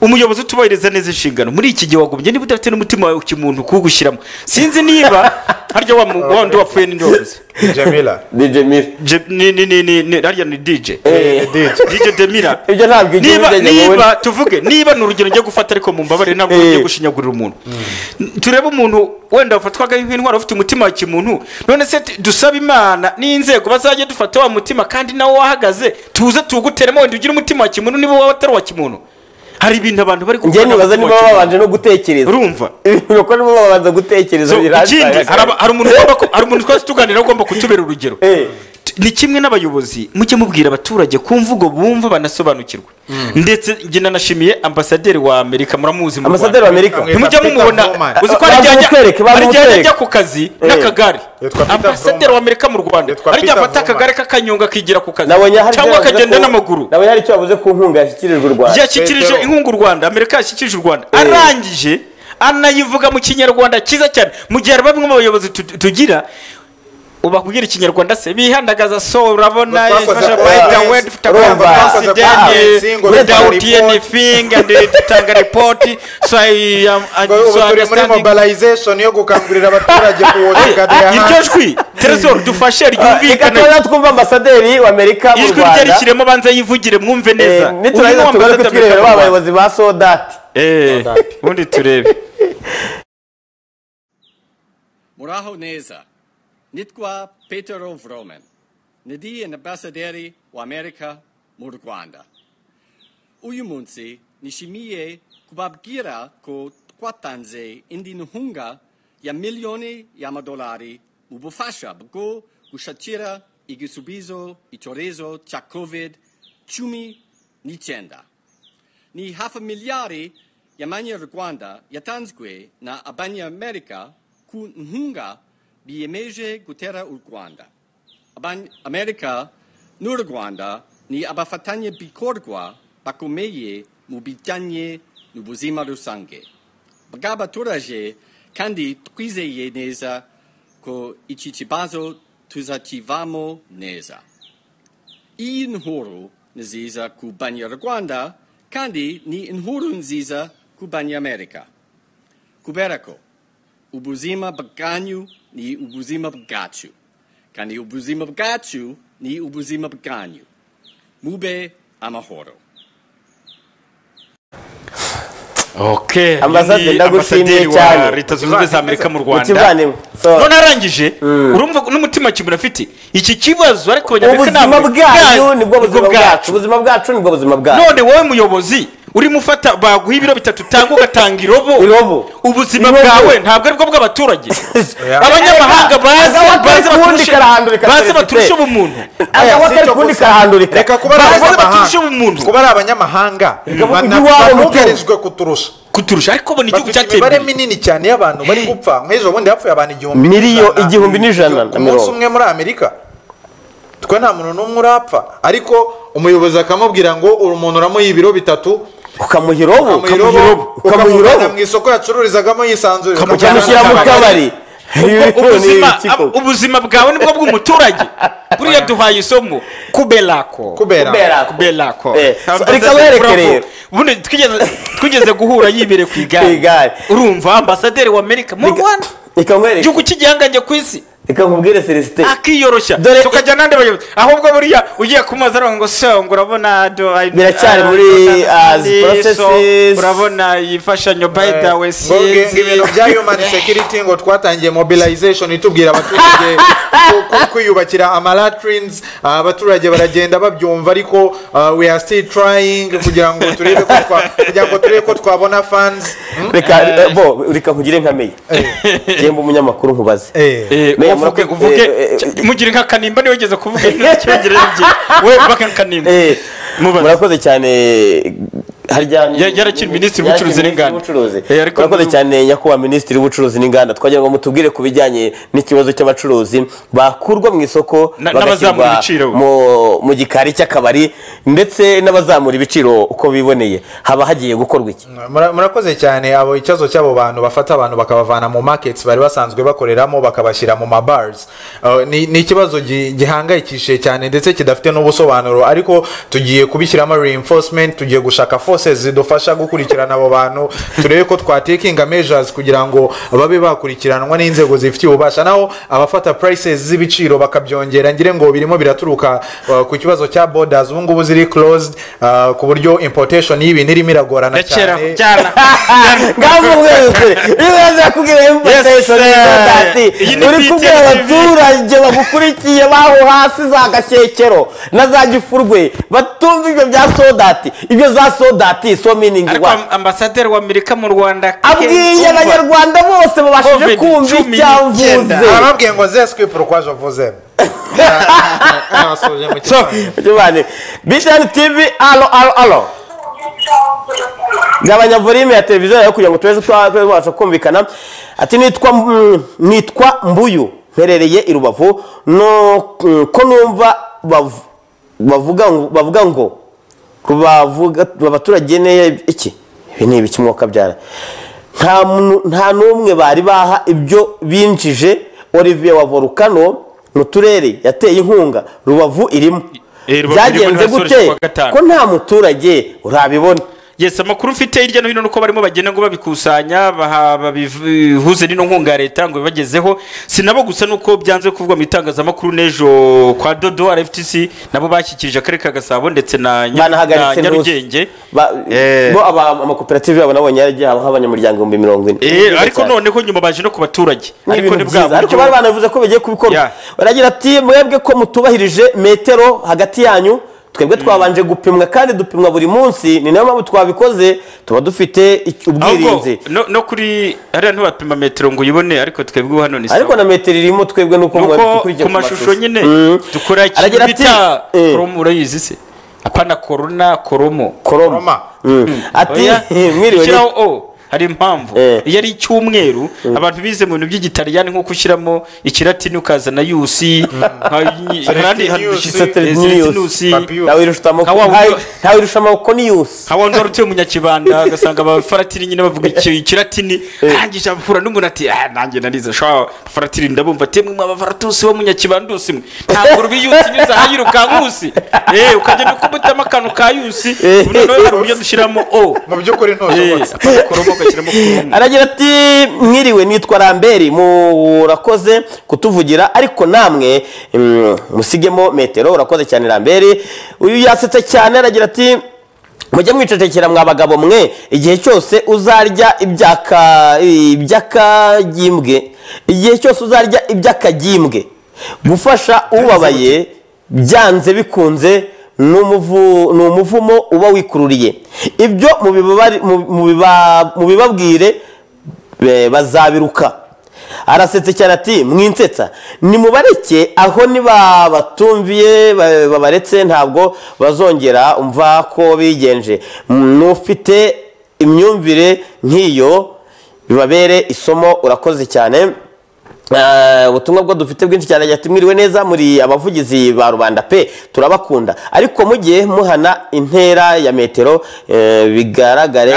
Umuyobozi utubahiriza neza inshingano. Muri iki gihe wagombye niba udafite n'umutima wawe kimuntu kuwugushyiramo. Sinzi niba harya wa wundi wapfuye n'indi wavuze Jamila. DJ Mira Je- ni ni ni ni ni- harya ni DJ Eh, DJ Demira. Ibyo ntabwo igihe niba tuvuge niba ni urugero njya gufata ariko mu mbabare ntabwo Eh. ngiye gushinyagurira umuntu. Turebe umuntu wenda wafatwaga nk'intwaro ufite umutima wa kimuntu none se dusaba imana n'inzego bazajya dufata wa mutima kandi nawe wahagaze tuze tuwuguteremo wenda ugire umutima wa kimuntu niba wowe atari uwa kimuntu. Hari ibintu abantu bari n'umutima niba babanje no gutekereza. Urumva. Nuko niba babanza gutekereza ikindi hari umuntu twese tuganira ugomba kutubera urugero. Eh. Ni kimwe n'abayobozi mujye mubwira abaturage ku mvugo bumva banasobanukirwa. Ndetse njye nanashimiye ambasaderi wa amerika muramuzi mu Amerika? ntimujya mumubona uzi ko hari igihe ajya- igihe ku kazi Eh. n'akagare. Peter ambasaderi wa amerika mu rwanda. Hari igihe Peter afata akagare k'akanyonga akigira ku kazi. Cyangwa akagenda n'amaguru. nabonye hari icyo yavuze ku nkunga yashyikirijwe u rwanda. Yashyikirije inkunga u rwanda. Amerika yashyikirije u rwanda. Arangije anayivuga mu kinyarwanda cyiza cyane. Mu gihe hari bamwe mu bayobozi tu- tugira ubakubwira ikinyarwanda se? Bihandagaza so urabona ifasha kwa- by the way dufite accident without anything and dutanga report. So I am so turi muri understanding. mobilization yo gukangurira abaturage kuwotika iryo jwi? Teresor dufashe reka ryumvikane tuba twumva ambasaderi wa amerika mu ijwi rye rwanda. rishyiremo banza yivugire mwumve Eh, neza. niturangiza tugaruke ambasaderi twirebera ba w'Amerika mu Rwanda. bayobozi ba sodati Eh, ubundi turebe. Muraho neza. Nitwa Petero Vroman. Ndi ambasaderi wa Amerika mu Rwanda. Uyu munsi nishimiye kubabwira ko twatanze indi nkunga ya miliyoni y'amadolari mu bufasha bwo gushakira igisubizo icyorezo cya covid cumi n'icyenda. Ni hafi miliyari y'amanyarwanda yatanzwe na abanyamerika ku nkunga biyemeje gutera u rwanda. Abanyamerika n'u rwanda ni abafatanyabikorwa bakomeye mu bijyanye n'ubuzima rusange. Bw'abaturage kandi twizeye neza ko iki kibazo tuzakivamo neza. Iyi nkuru nziza ku banyarwanda kandi ni inkuru nziza ku banyamerika. Kubera ko ubuzima bwanyu ni ubuzima bwacu kandi ubuzima bwacu ni ubuzima bwanyu mube amahoro. Okay, Ambasade, ndagushimiye cyane. leta zunze ubumwe za amerika mu rwanda. None arangije urumva n'umutima kimuntu afite. Iki kibazo ariko abanyamerika ntabwo- nibwo buzima ubuzima bwacu nibwo buzima bwacu. None wowe muyobozi urimo ufata baguha ibiro bitatu utanga ugatanga irobo. Irobo. Ubuzima bwawe ntabwo ari bwo bw'abaturage. Abanyamahanga Felicite. baturushe ubumuntu. gusa. karahandurika reka kuba ari abanyamahanga. banugarijwe kuturusha. Kuturusha ariko bo ni igihugu bafite cyateye imibare minini cyane y'abantu bari gupfa. Nk'ejo bundi hapfuye abantu igihumbi Miliyo n'ijana. igihumbi n'ijana na ku munsi umwe muri amerika. Twe nta muntu n'umwe urapfa. Ariko umuyobozi akamubwira ngo uri umuntu uramuha ibiro bitatu ukamuha irobo ukamuha irobo mu isoko yacururizagamo yisanzuye. Ukamushyira mu kabari. Ubuzima bwawe ni bwo bw'umuturage. Buriya duhaye isomo. Kuberako kubera Kuberako. Eh, reka wereke rero. ubundi twigeze guhura yibere ku igare. Urumva ambasaderi wa amerika. Mu rwanda. igihugu cy'igihangange ku isi. Reka nkubwire celestin. Akiyoroshya. Tukajya n'andi bayobozi ahubwo buriya ugiye kumaza aravuga ngo urabona Biracyari uh, muri, so urabona iyi mfashanyo by the way ngo nge- ngo ibintu. bya human security ngo twatangiye mobilization itubwira abaturage kwiyubakira amalatrines Ah, abaturage baragenda babyumva ariko ah, we are still trying kugira ngo turebe ko kugira ngo turebe ko twabona funds. Hmm? reka eh, bo reka nkugire nka meya jemba umunyamakuru nkubaze. Eh. Uvuge uvuge eh, eh, eh, mugire nka kanimba ni we wigeze kuvuga. Icyongereza we baka kanimba. Murakoze cyane Ya- yarakiri minisitiri w'ubucuruzi n'inganda. urakoze cyane nyakubahwa minisitiri w'ubucuruzi n'inganda. Twagira ngo mutubwire ku bijyanye n'ikibazo cy'abacuruzi bakurwa mu isoko bagashyirwa mu- gikari cy'akabari ndetse n'abazamura ibiciro uko biboneye. Haba hagiye gukorwa iki? Mura- murakoze cyane. Abo ikibazo cy'abo bantu bafata abantu bakabavana mu markets bari basanzwe bakoreramo bakabashyira mu mabars. Uh, ni ikibazo gi- gihangayikishije cyane ndetse kidafite n'ubusobanuro. Ariko tugiye kubishyiramo reinforcement tugiye gushaka forces zidufasha gukurikirana abo bantu turebe ko twatekinga measures kugira ngo babe bakurikiranwa n'inzego zifitiye ububasha. Naho abafata prices z'ibiciro bakabyongera ngire ngo birimo biraturuka uh, ku kibazo cya borders ubu ngubu ziri closed uh, ku buryo importation y'ibintu irimo iragorana cyane. ngaho mwese iyo uraza kubwira importation ni uri kubwira abaturage bagukurikiye baho hasi za gashyekero na za gifurwe batumva ibyo bya sodati ibyo za sodati so meaning ariko what? am- ambasaderi wa amerika mu rwanda abwiye abanyarwanda bose babashije kumva cumi icyo n'icyenda. avuze arababwiye ngo zeswe pourquoi vuze Jovane, Bishani TV, alo, alo, alo. Gabanya volume ya televiziyo yawe kugira ngo tubashe tubasha kumvikana. Ati nitwa nitwa Mbuyu mperereye i Rubavu no mm, numva bav- bavuga ngo bavuga abaturage ne iki? Ibi ni ibiki mwuka byara. Nta n'umwe bari baha ibyo binjije. Olivier wa Volcano mu turere yateye inkunga Rubavu irimo. Byagenze gute? ko nta muturage urabibona. Yes amakuru mfite hirya no hino nuko barimo bagenda ngo babikusanya babihuze n'ino nkunga ya leta ngo bibagezeho. Si nabo gusa nuko byanze kuvugwa mu itangazamakuru n'ejo kwa dodo rftc nabo bashyikirije akarere ka gasabo ndetse na nyarugenge. Ba- bo amakoperative yabo nabonye yaragiye habaho abanyamuryango ibihumbi mirongo ine. Eh, ariko noneho nyuma baje no ku baturage. Ariko ni bwa ariko bari banavuze ko bigiye kubikorwa baragira ati mwebwe ko mutubahirije metero hagati yanyu twebwe twabanje gupimwa kandi dupimwa buri munsi ni na yo mpamvu twabikoze tuba dufite ubwirinzi. No, kuri hariya ntibapima metero ngo uyibone ariko twebwe hano ni ariko na metero irimo twebwe nuko dukurikiye ku mashusho. nyine Mm. dukora ikintu ati, bita eh. koromo urayizi se? Apana korona koromo koroma ati Oya, mwiriwe o. hari impamvu? Iyo ari icyumweru abantu bize mu bintu by'igitaliyani nko gushyiramo ikiratini ukazana yusi ntawirusha amaboko ni yusi. Nka wari utuye mu nyakibanda ugasanga abafaratiri nyine bavuga iki- ikiratini arangije abahura n'umuntu ati "Ah, nanjye narize sha faratiri ndabumva ati mwe abafaratusi bo mu nyakibandusi mwe? Ntabwo rubi yusi nyuze ahayiruka nkusi. Eh ukagenda ukubitamo akantu ka yusi ubu noneho hari uburyo dushyiramo o. Mu by'ukuri koromo ugashyiramo koromo aragira ati mwiriwe nitwa ramberi murakoze kutuvugira ariko namwe mm, musigemo metero urakoze cyane ramberi uyu yasetse cyane aragira ati mujye mwicecekera mwa bagabo mwe igihe cyose uzarya ibyaka iby'akagimbwe igihe cyose uzarya iby'akagimbwe. Gufasha ubabaye byanze bikunze ni umuvu- ni umuvumo uba wikururiye. Ibyo mu- be- bazabiruka. Arasetse cyane ati mwinsetsa nimubareke aho niba batumviye ba- babaretse ntabwo bazongera umva ko bigenje. N'ufite imyumvire nk'iyo bibabere isomo urakoze cyane. Ubutumwa bwo dufite bwinshi cyane mwiriwe neza muri abavugizi ba rubanda pe turabakunda. Ariko mujye muhana intera ya metero eh, bigaragare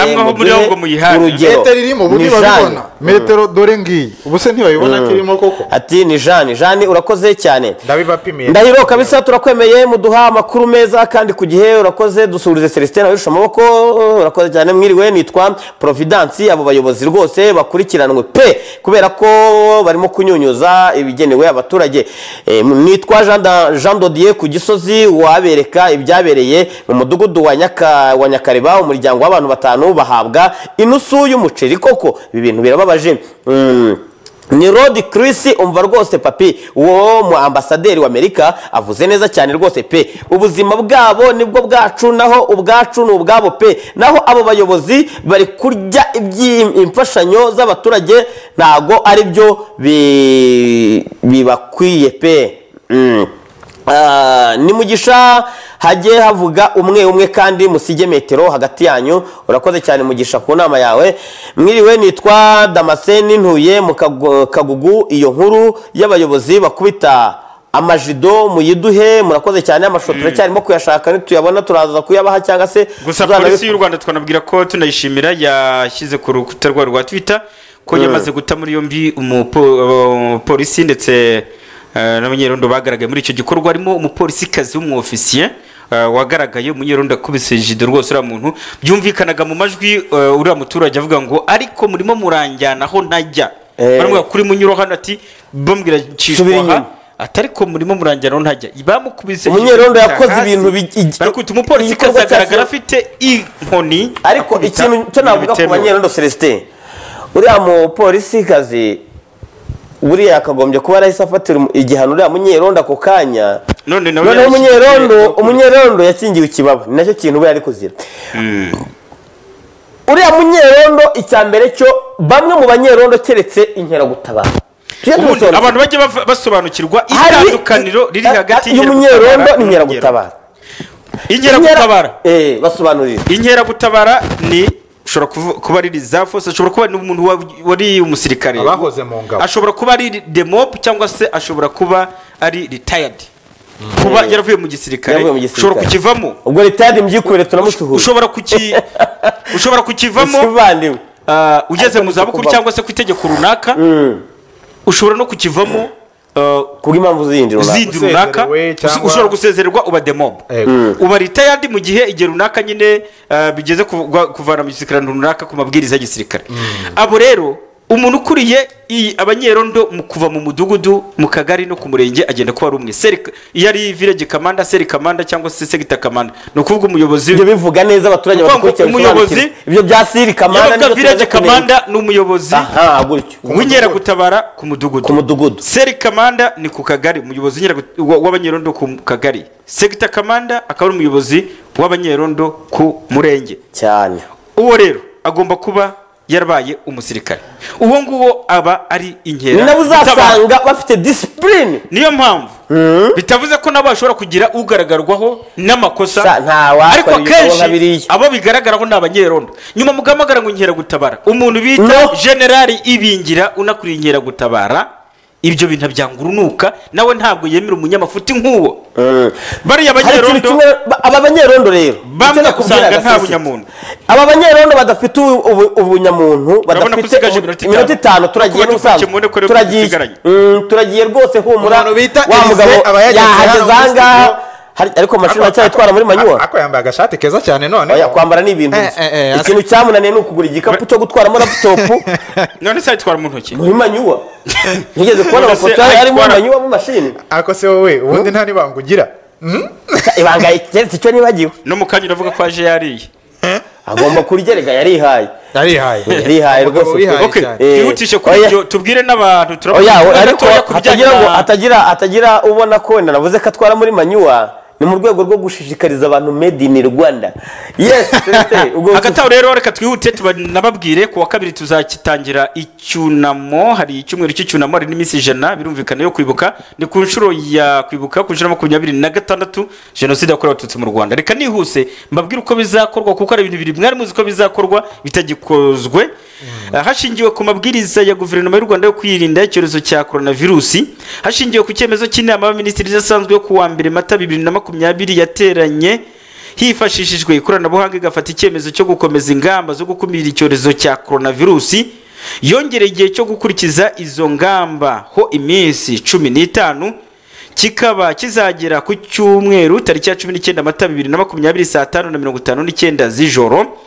urugero. Ni Jeanne. metero dore ngiyi. Ubu se ntibayibona Mm. ko irimo koko? Ati ni jani jani urakoze cyane. Ndabibapimiye ndahiro kabisa turakwemeye muduha amakuru meza kandi ku gihe urakoze dusubirize celestin abirusha amaboko urakoze cyane mwiriwe nitwa providence. Abo bayobozi rwose bakurikiranwe pe kubera ko barimo kunyunyuza ibigenewe abaturage. Eh, nitwa da- jean dodier ku gisozi wabereka ibyabereye mu mudugudu wa Nyaka- wa nyakareba umuryango w'abantu batanu bahabwa inusu y'umuceri. Koko ibi bintu birababaje. Mm. Ni rodi Chris umva rwose papi uwo mu ambasaderi w'amerika avuze neza cyane rwose pe. Ubuzima bwabo ni bwo bwacu naho ubwacu ni ubwabo pe. Naho abo bayobozi bari kurya imfashanyo z'abaturage ntago ari byo bi- bibakwiye pe. Mm. Ah, ni mugisha hajye havuga umwe umwe kandi musige metero hagati yanyu urakoze cyane mugisha ku nama yawe mwiriwe nitwa damascene ntuye mu Kagu- kagugu iyo nkuru y'abayobozi bakubita amajido muyiduhe murakoze cyane amashusho turacyarimo kuyashaka nituyabona turaza kuyabaha cyangwa se gusa polisi y'u rwanda twanabwira ko tunayishimira yashyize ku rukuta rwa twitter ko Mm. yamaze guta muri yombi umupolisi ndetse n'abanyerondo bagaragaye muri icyo gikorwa harimo umupolisikazi w'umwofisiye eh, wagaragaye umunyerondo akubise jido rwose uriya muntu byumvikanaga mu majwi eh, uriya muturage avuga ngo ariko murimo muranjyana aho najya Eh. baramubwira kuri munyuro hano ati bambwira Subira cishwa inyuma. aha ati ariko murimo aho ntajya bamukubise umunyerondo yakoze ibintu bi- barakubita umupolisi kazagaragara cya- afite inkoni ariko ikintu cyo navuga ku banyerondo celestin uriya mupolisikazi buriya yakagombye kuba yarahise afatira igihano uriya munyerondo ako kanya. Noneho umunyerondo umunyerondo yakingiwe ikibaba. Ni na cyo kintu we yari kuzira. Uriya munyerondo icya mbere cyo bamwe mu banyerondo keretse inkeragutabara. Abantu bajya basobanukirwa itandukaniro riri hagati y'umunyerondo n'inkeragutabara. Inkeragutabara. Eh basobanurira inkeragutabara ni ushobora kuvu- kuba ari reserve ashobora kuba ari umuntu wa- wari umusirikare. Abahoze mu ngabo. ashobora kuba ari demop cyangwa se ashobora kuba ari retired. Kuba yaravuye mu gisirikare. Yaravuye mu gisirikare. ushobora kukivamo. Ubwo retired mbyikure turamusuhuza ushobora kuki ushobora kukivamo ah, ugeze mu zabukuru cyangwa se ku itegeko runaka ushobora no kukivamo ah, kubw'impamvu zindi runaka. ushobora gusezererwa uba demob uba retired mu gihe igihe runaka nyine bigeze kuvana mu gisirikare runaka ku mabwiriza y'igisirikare abo rero umuntu ukuriye iyi abanyerondo mu kuva mu mudugudu mu kagari no ku murenge agenda kuba ari umwe. Seri- iyo ari village commander seri commander cyangwa se sector commander. Ni ukuvuga umuyobozi. Ibyo bivuga neza abaturage badukurikiye umuyobozi. Ibyo bya siri kamanda yabaga village commander ni umuyobozi w'inkeragutabara ku mudugudu. ku mudugudu. Seri kamanda ni ku kagari. Umuyobozi w'abanyerondo ku kagari. Segita kamanda akaba ari umuyobozi w'abanyerondo ku murenge. Cyane. Uwo rero agomba kuba yarabaye umusirikare. Uwo nguwo aba ari inkera ni nabo uzasanga bafite disipurine niyo mpamvu bitavuze ko nabo bashobora kugira ugaragarwaho n'amakosa. Ariko akenshi abo bigaragaraho ni abanyerondo. Nyuma mugamagara ngo inkeragutabara. Umuntu bita generali ibingira unakuriye inkeragutabara ibyo bintu byanga urunuka nawe ntabwo yemera umunyamafuti nk'uwo bariya Hari ikintu banyerondo kimwe ba- aba banyerondo rero Bamwe icyo nakubwiraga usanga nta sisi. bunyamuntu. aba banyerondo badafite ubu- ubu- ubunyamuntu Urabona ko badafite usigaje ubu- iminota iminota itanu. itanu turagiye Kuba dukurikiye n'ubusanzwe mubone ko rero turagiye dusigaranye. Mm, turagiye rwose humura Umuntu bita wa Elise mugabo aba yageze hano yahageze muri ahangaha studio. Hari- ariko mashini aracyayitwara muri manyuwa ako yambaye agashati keza cyane none. Oya, kwambara ni ibintu Eh, eh, eh, ikintu cyamunaniye ni ukugura igikapu cyo gutwaramo laputopu none se ayitwara mu ntoki? Muri manyuwa ntigeze kubona amafoto ari muri manyuwa mu mashini ako se wowe ubundi nta n'ibanga ugira. Ibanga keretse icyo nibagiwe. No mu kanya uravuga ko aje yariye. Agomba kurya yarihaye. Yarihaye. Yarihaye rwose. twihutishe kuri ibyo tubwire n'abantu oya turavuga ariko hatagira ubona ko wenda navuze ko atwara muri manyuwa ni mu rwego rwo gushishikariza abantu made in rwanda. Yes Celestin, ubwo hagati aho rero reka twihute tubanababwire ku wa kabiri tuzakitangira icyunamo hari icyumweru cy'icyunamo hari n'iminsi ijana birumvikana yo kwibuka. Ni ku nshuro ya kwibuka ku nshuro ya makumyabiri na gatandatu jenoside yakorewe abatutsi mu rwanda. Reka nihuse mbabwire uko bizakorwa kuko hari ibintu bibiri. Mwari muzi ko bizakorwa bitagikozwe. Ah, hashingiwe ku mabwiriza ya guverinoma y'u rwanda yo kwirinda icyorezo cya coronavirusi hashingiwe ku cyemezo cy'inama y'abaminisitiri idasanzwe yo ku wa mbere mata bibiri na makumyabiri yateranye hifashishijwe ikoranabuhanga igafata icyemezo cyo gukomeza ingamba zo gukumira icyorezo cya coronavirusi yongereye igihe cyo gukurikiza izo ngamba. Ho iminsi cumi n'itanu kikaba kizagera ku cyumweru tariki ya cumi n'icyenda mata bibiri na makumyabiri saa tanu na mirongo itanu n'icyenda z'ijoro.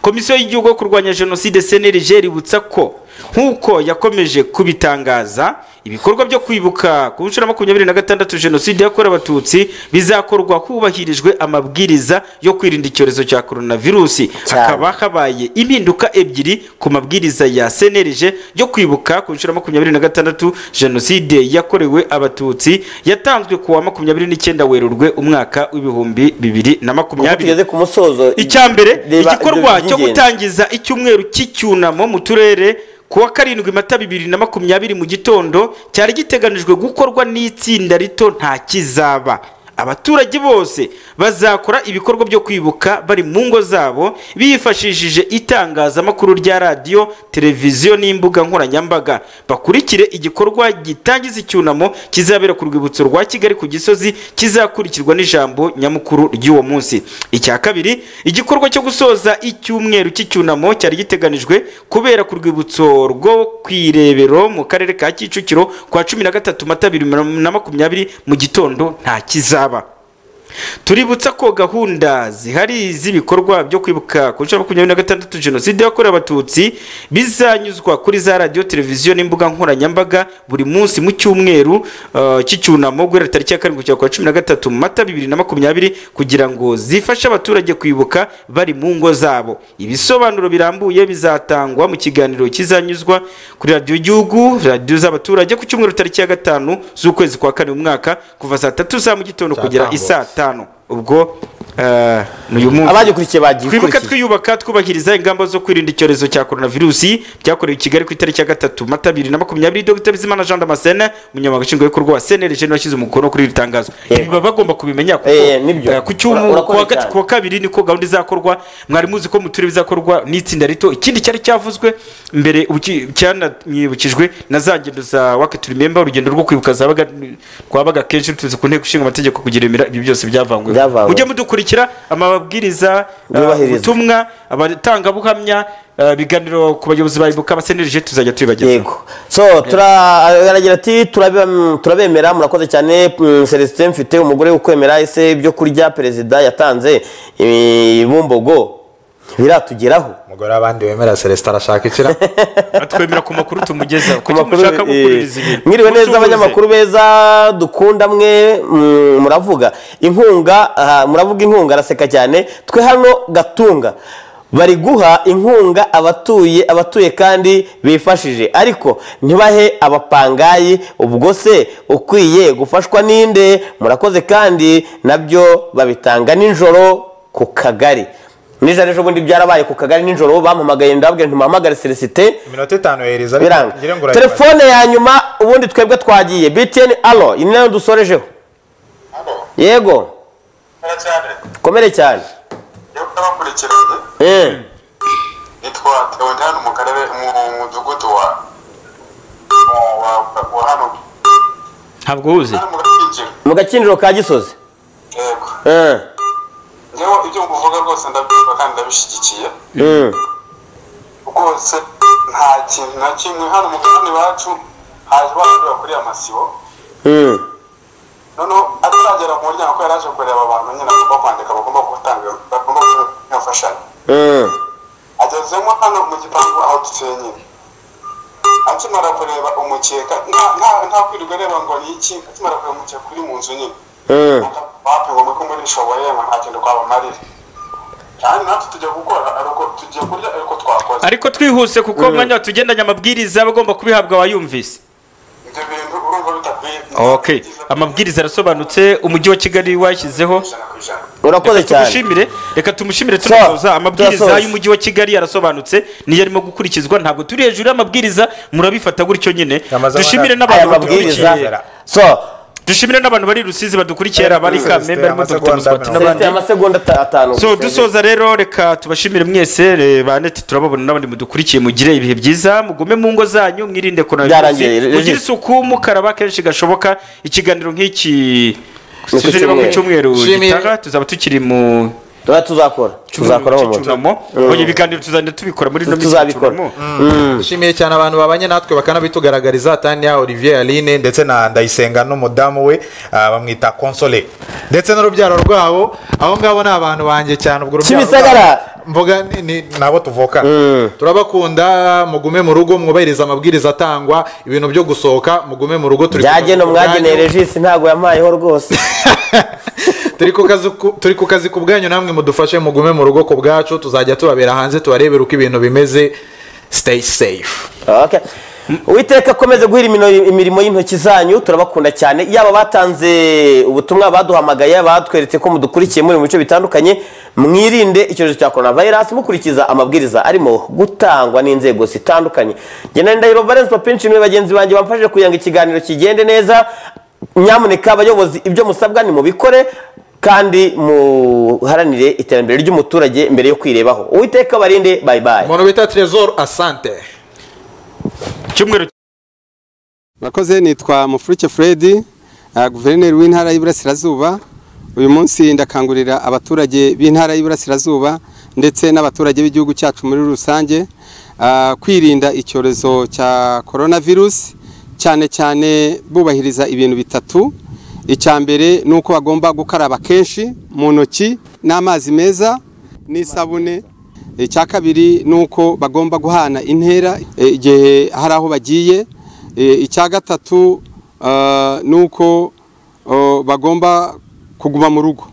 Komisiyo y'igihugu yo kurwanya jenoside cnlg ributsa ko nk'uko yakomeje kubitangaza ibikorwa byo kwibuka ku nshuro ya makumyabiri na gatandatu jenoside yakorewe abatutsi bizakorwa hubahirijwe amabwiriza yo kwirinda icyorezo cya coronavirusi hakaba habaye impinduka ebyiri ku mabwiriza ya cnlg yo kwibuka ku nshuro ya makumyabiri na gatandatu jenoside yakorewe abatutsi yatanzwe ku wa makumyabiri n'icyenda werurwe umwaka w'ibihumbi bibiri na makumyabiri. Tugeze ku musozo icya mbere igikorwa cyo gutangiza icyumweru cy'icyunamo mu turere ku wa karindwi mata bibiri na makumyabiri mu gitondo cyari giteganijwe gukorwa n'itsinda rito nta kizaba. Abaturage bose bazakora ibikorwa byo kwibuka bari mu ngo zabo bifashishije itangazamakuru rya radiyo televiziyo n'imbuga nkoranyambaga. Bakurikire igikorwa gitangiza icyunamo kizabera ku rwibutso rwa kigali ku gisozi kizakurikirwa n'ijambo nyamukuru ry'uwo munsi. Icya kabiri igikorwa cyo gusoza icyumweru cy'icyunamo cyari giteganijwe kubera ku rwibutso rwo ku irebero mu karere ka kicukiro kwa cumi na gatatu mata bibiri na makumyabiri mu gitondo nta kizaba azaba tuributsa ko gahunda zihari z'ibikorwa byo kwibuka ku nshuro ya makumyabiri na gatandatu jenoside yakorewe abatutsi bizanyuzwa kuri za radiyo televiziyo n'imbuga nkoranyambaga buri munsi mu cyumweru uh, cy'icyunamo guhera tariki ya karindwi kugera ku wa cumi na gatatu mata bibiri na makumyabiri kugira ngo zifashe abaturage kwibuka bari mu ngo zabo. Ibisobanuro birambuye bizatangwa mu kiganiro kizanyuzwa kuri radiyo y'igihugu radiyo z'abaturage ku cyumweru tariki ya gatanu z'ukwezi kwa kane umwaka kuva saa tatu za mu gitondo kugera isaa tanu ano. Ubwo eh, abagikurikiye twibuka bagikurikiye twiyubaka twubahiriza ingamba zo kwirinda icyorezo cya coronavirusi byakorewe i kigali ku itariki ya gatatu mata bibiri na makumyabiri dr. Bizimana jean damascene umunyamabanga nshingwabikorwa wa cnlg ni we washyize umukono kuri iri tangazo. Ibi baba bagomba kubimenya Eh, eh, ku urakoze ku wa kabiri niko gahunda izakorwa mwari muzi ko mu turere bizakorwa n'itsinda rito. Ikindi cyari cyavuzwe mbere cyananyibukijwe na za ngendo za wakati remember urugendo rwo kwibuka zabaga twabaga kenshi tuzi ku nteko ishinga amategeko kugira ibyo byose Byavanguwe. Mujye mudukurikira amabwiriza uh, ubutumwa abatangabuhamya uh, ibiganiro ku bayobozi ba ibuka abasenerije tuzajya tubibagezaho yego. So turagira ati "Turabe- turabemera murakoze cyane mm, celestin mfite umugore ukwemera ese ibyo kurya perezida yatanze i bumbogo? Biratugeraho. Umugore w'abandi wemera celestin arashaka ikira twemera ku makuru tumugezaho kuki makuru, mushaka gukuririza ibintu mwiriwe neza abanyamakuru beza dukunda mwe mm, muravuga. Inkunga aha, muravuga inkunga araseka cyane. Twe hano gatunga. Bari guha inkunga abatuye abatuye kandi bifashije. Ariko ntibahe abapangayi ubwo se ukwiye gufashwa ninde? Murakoze kandi na byo babitanga nijoro ku kagari. Nijoro ejo bundi byarabaye ku kagari nijoro bampamagaye ndababwira ntimuhamagare celestin. Iminota itanu yaheriza biranga. telefone ya nyuma ubundi twebwe twagiye. Btn alo iyi na yo dusorejeho. Yego. Komere cyane? Eh, nitwa Theondan mu karere mu mudugudu wa hano. Ntabwo wuzi hano mu gakinjiro. Mu gakinjiro ka gisozi. Yego. Ngewe ibyo muvuga rwose ndabyumva kandi ndabishyigikiye. Mm, rwose nta kintu na kimwe. Hano mu kagani iwacu haje barabwira kuri amasibo mm. noneho ataragera mu muryango ko yari aje kureba abantu nyine agomba kwandika bagomba gutanga bagomba kumufashanya Mm. agezemo hano mu gipangu aho dutuye nyine. Akimara kureba umukeka nta- kwirirwa areba ngo ni iki? Akimara kureba umukeka uri mu nzu nyine. Wapi ngo muko muri shoboye ngo nta kintu twabamarira kandi natwe tujya gukora ariko tugiye kurya ariko twakoze ariko twihuse kuko umwanya tugendanye amabwiriza aba agomba kubihabwa abayumvise ibyo bintu urumva bitakwiye okay amabwiriza arasobanutse umujyi wa kigali washyizeho urakoze Reka cyane. tumushimire reka tumushimire So, tunasoza amabwiriza y'umujyi wa kigali yarasobanutse niyo arimo gukurikizwa ntabwo turi hejuru y'amabwiriza murabifata gutyo nyine. Dushimire n'abantu badukurikiye so dushimire n'abantu bari rusizi badukurikiye ari abari kamembe harimo dr muswati n'abandi. So dusoza rero reka tubashimire mwese re- ba neti turababona n'abandi mudukurikiye mugire ibihe byiza mugume mu ngo zanyu mwirinde coronavirus mugire isuku mukaraba kenshi gashoboka. Ikiganiro nk'iki tuzaba tukiri mu tuba tuzakora tuzakora mu Mm. oya ibiganiro tuzagenda tubikora muri ino minsi Tuzabikora. y'icyunamo. dushimiye cyane abantu babanye natwe bakanabitugaragariza tania olivier aline ndetse na ndayisenga n'umudamu we ah, bamwita konsole ndetse n'urubyaro rwabo abo ngabo ni abantu banjye cyane ubwo Kimisagara. rwabo mvuga nabo tuvukana turabakunda mugume mu rugo mwubahirize amabwiriza atangwa ibintu byo gusohoka mugume mu rugo turi ku byageno kazi ku mwageneye bwanyu. regisi ntabwo yampayeho rwose. Turi ku kazi ku- bwanyu namwe mudufashe mugume mu rugo ku bwacu tuzajya tubabera hanze tubarebere uko ibintu bimeze. Stay safe. Okay. Uwiteka akomeze guhira imirimo y'intoki zanyu turabakunda cyane. Yaba batanze ubutumwa baduhamagaye batweretse ko mudukurikiye muri mu bice bitandukanye mwirinde icyorezo cya korona vayirasi mukurikiza amabwiriza arimo gutangwa n'inzego zitandukanye. Ngenda ndahiro valence papinshi ni we bagenzi banjye bamfashije kugira ngo ikiganiro kigende neza. Nyamuneka abayobozi ibyo musabwa ni mubikore kandi muharanire iterambere ry'umuturage mbere yo kwirebaho. Uwiteka barinde bayi bayi umuntu bita trezor asante. Cyumweru murakoze nitwa mufuruke fred uh, guverineri w'intara y'iburasirazuba. Uyu munsi ndakangurira abaturage b'intara y'iburasirazuba ndetse n'abaturage b'igihugu cyacu muri rusange uh, kwirinda icyorezo cya coronavirus cyane cyane bubahiriza ibintu bitatu. Icya mbere ni uko bagomba gukaraba kenshi mu ntoki n'amazi meza n'isabune. Icya kabiri ni uko bagomba guhana intera eh, igihe hari aho bagiye. Eh, icya gatatu ah, ni uko oh, bagomba kuguma mu rugo.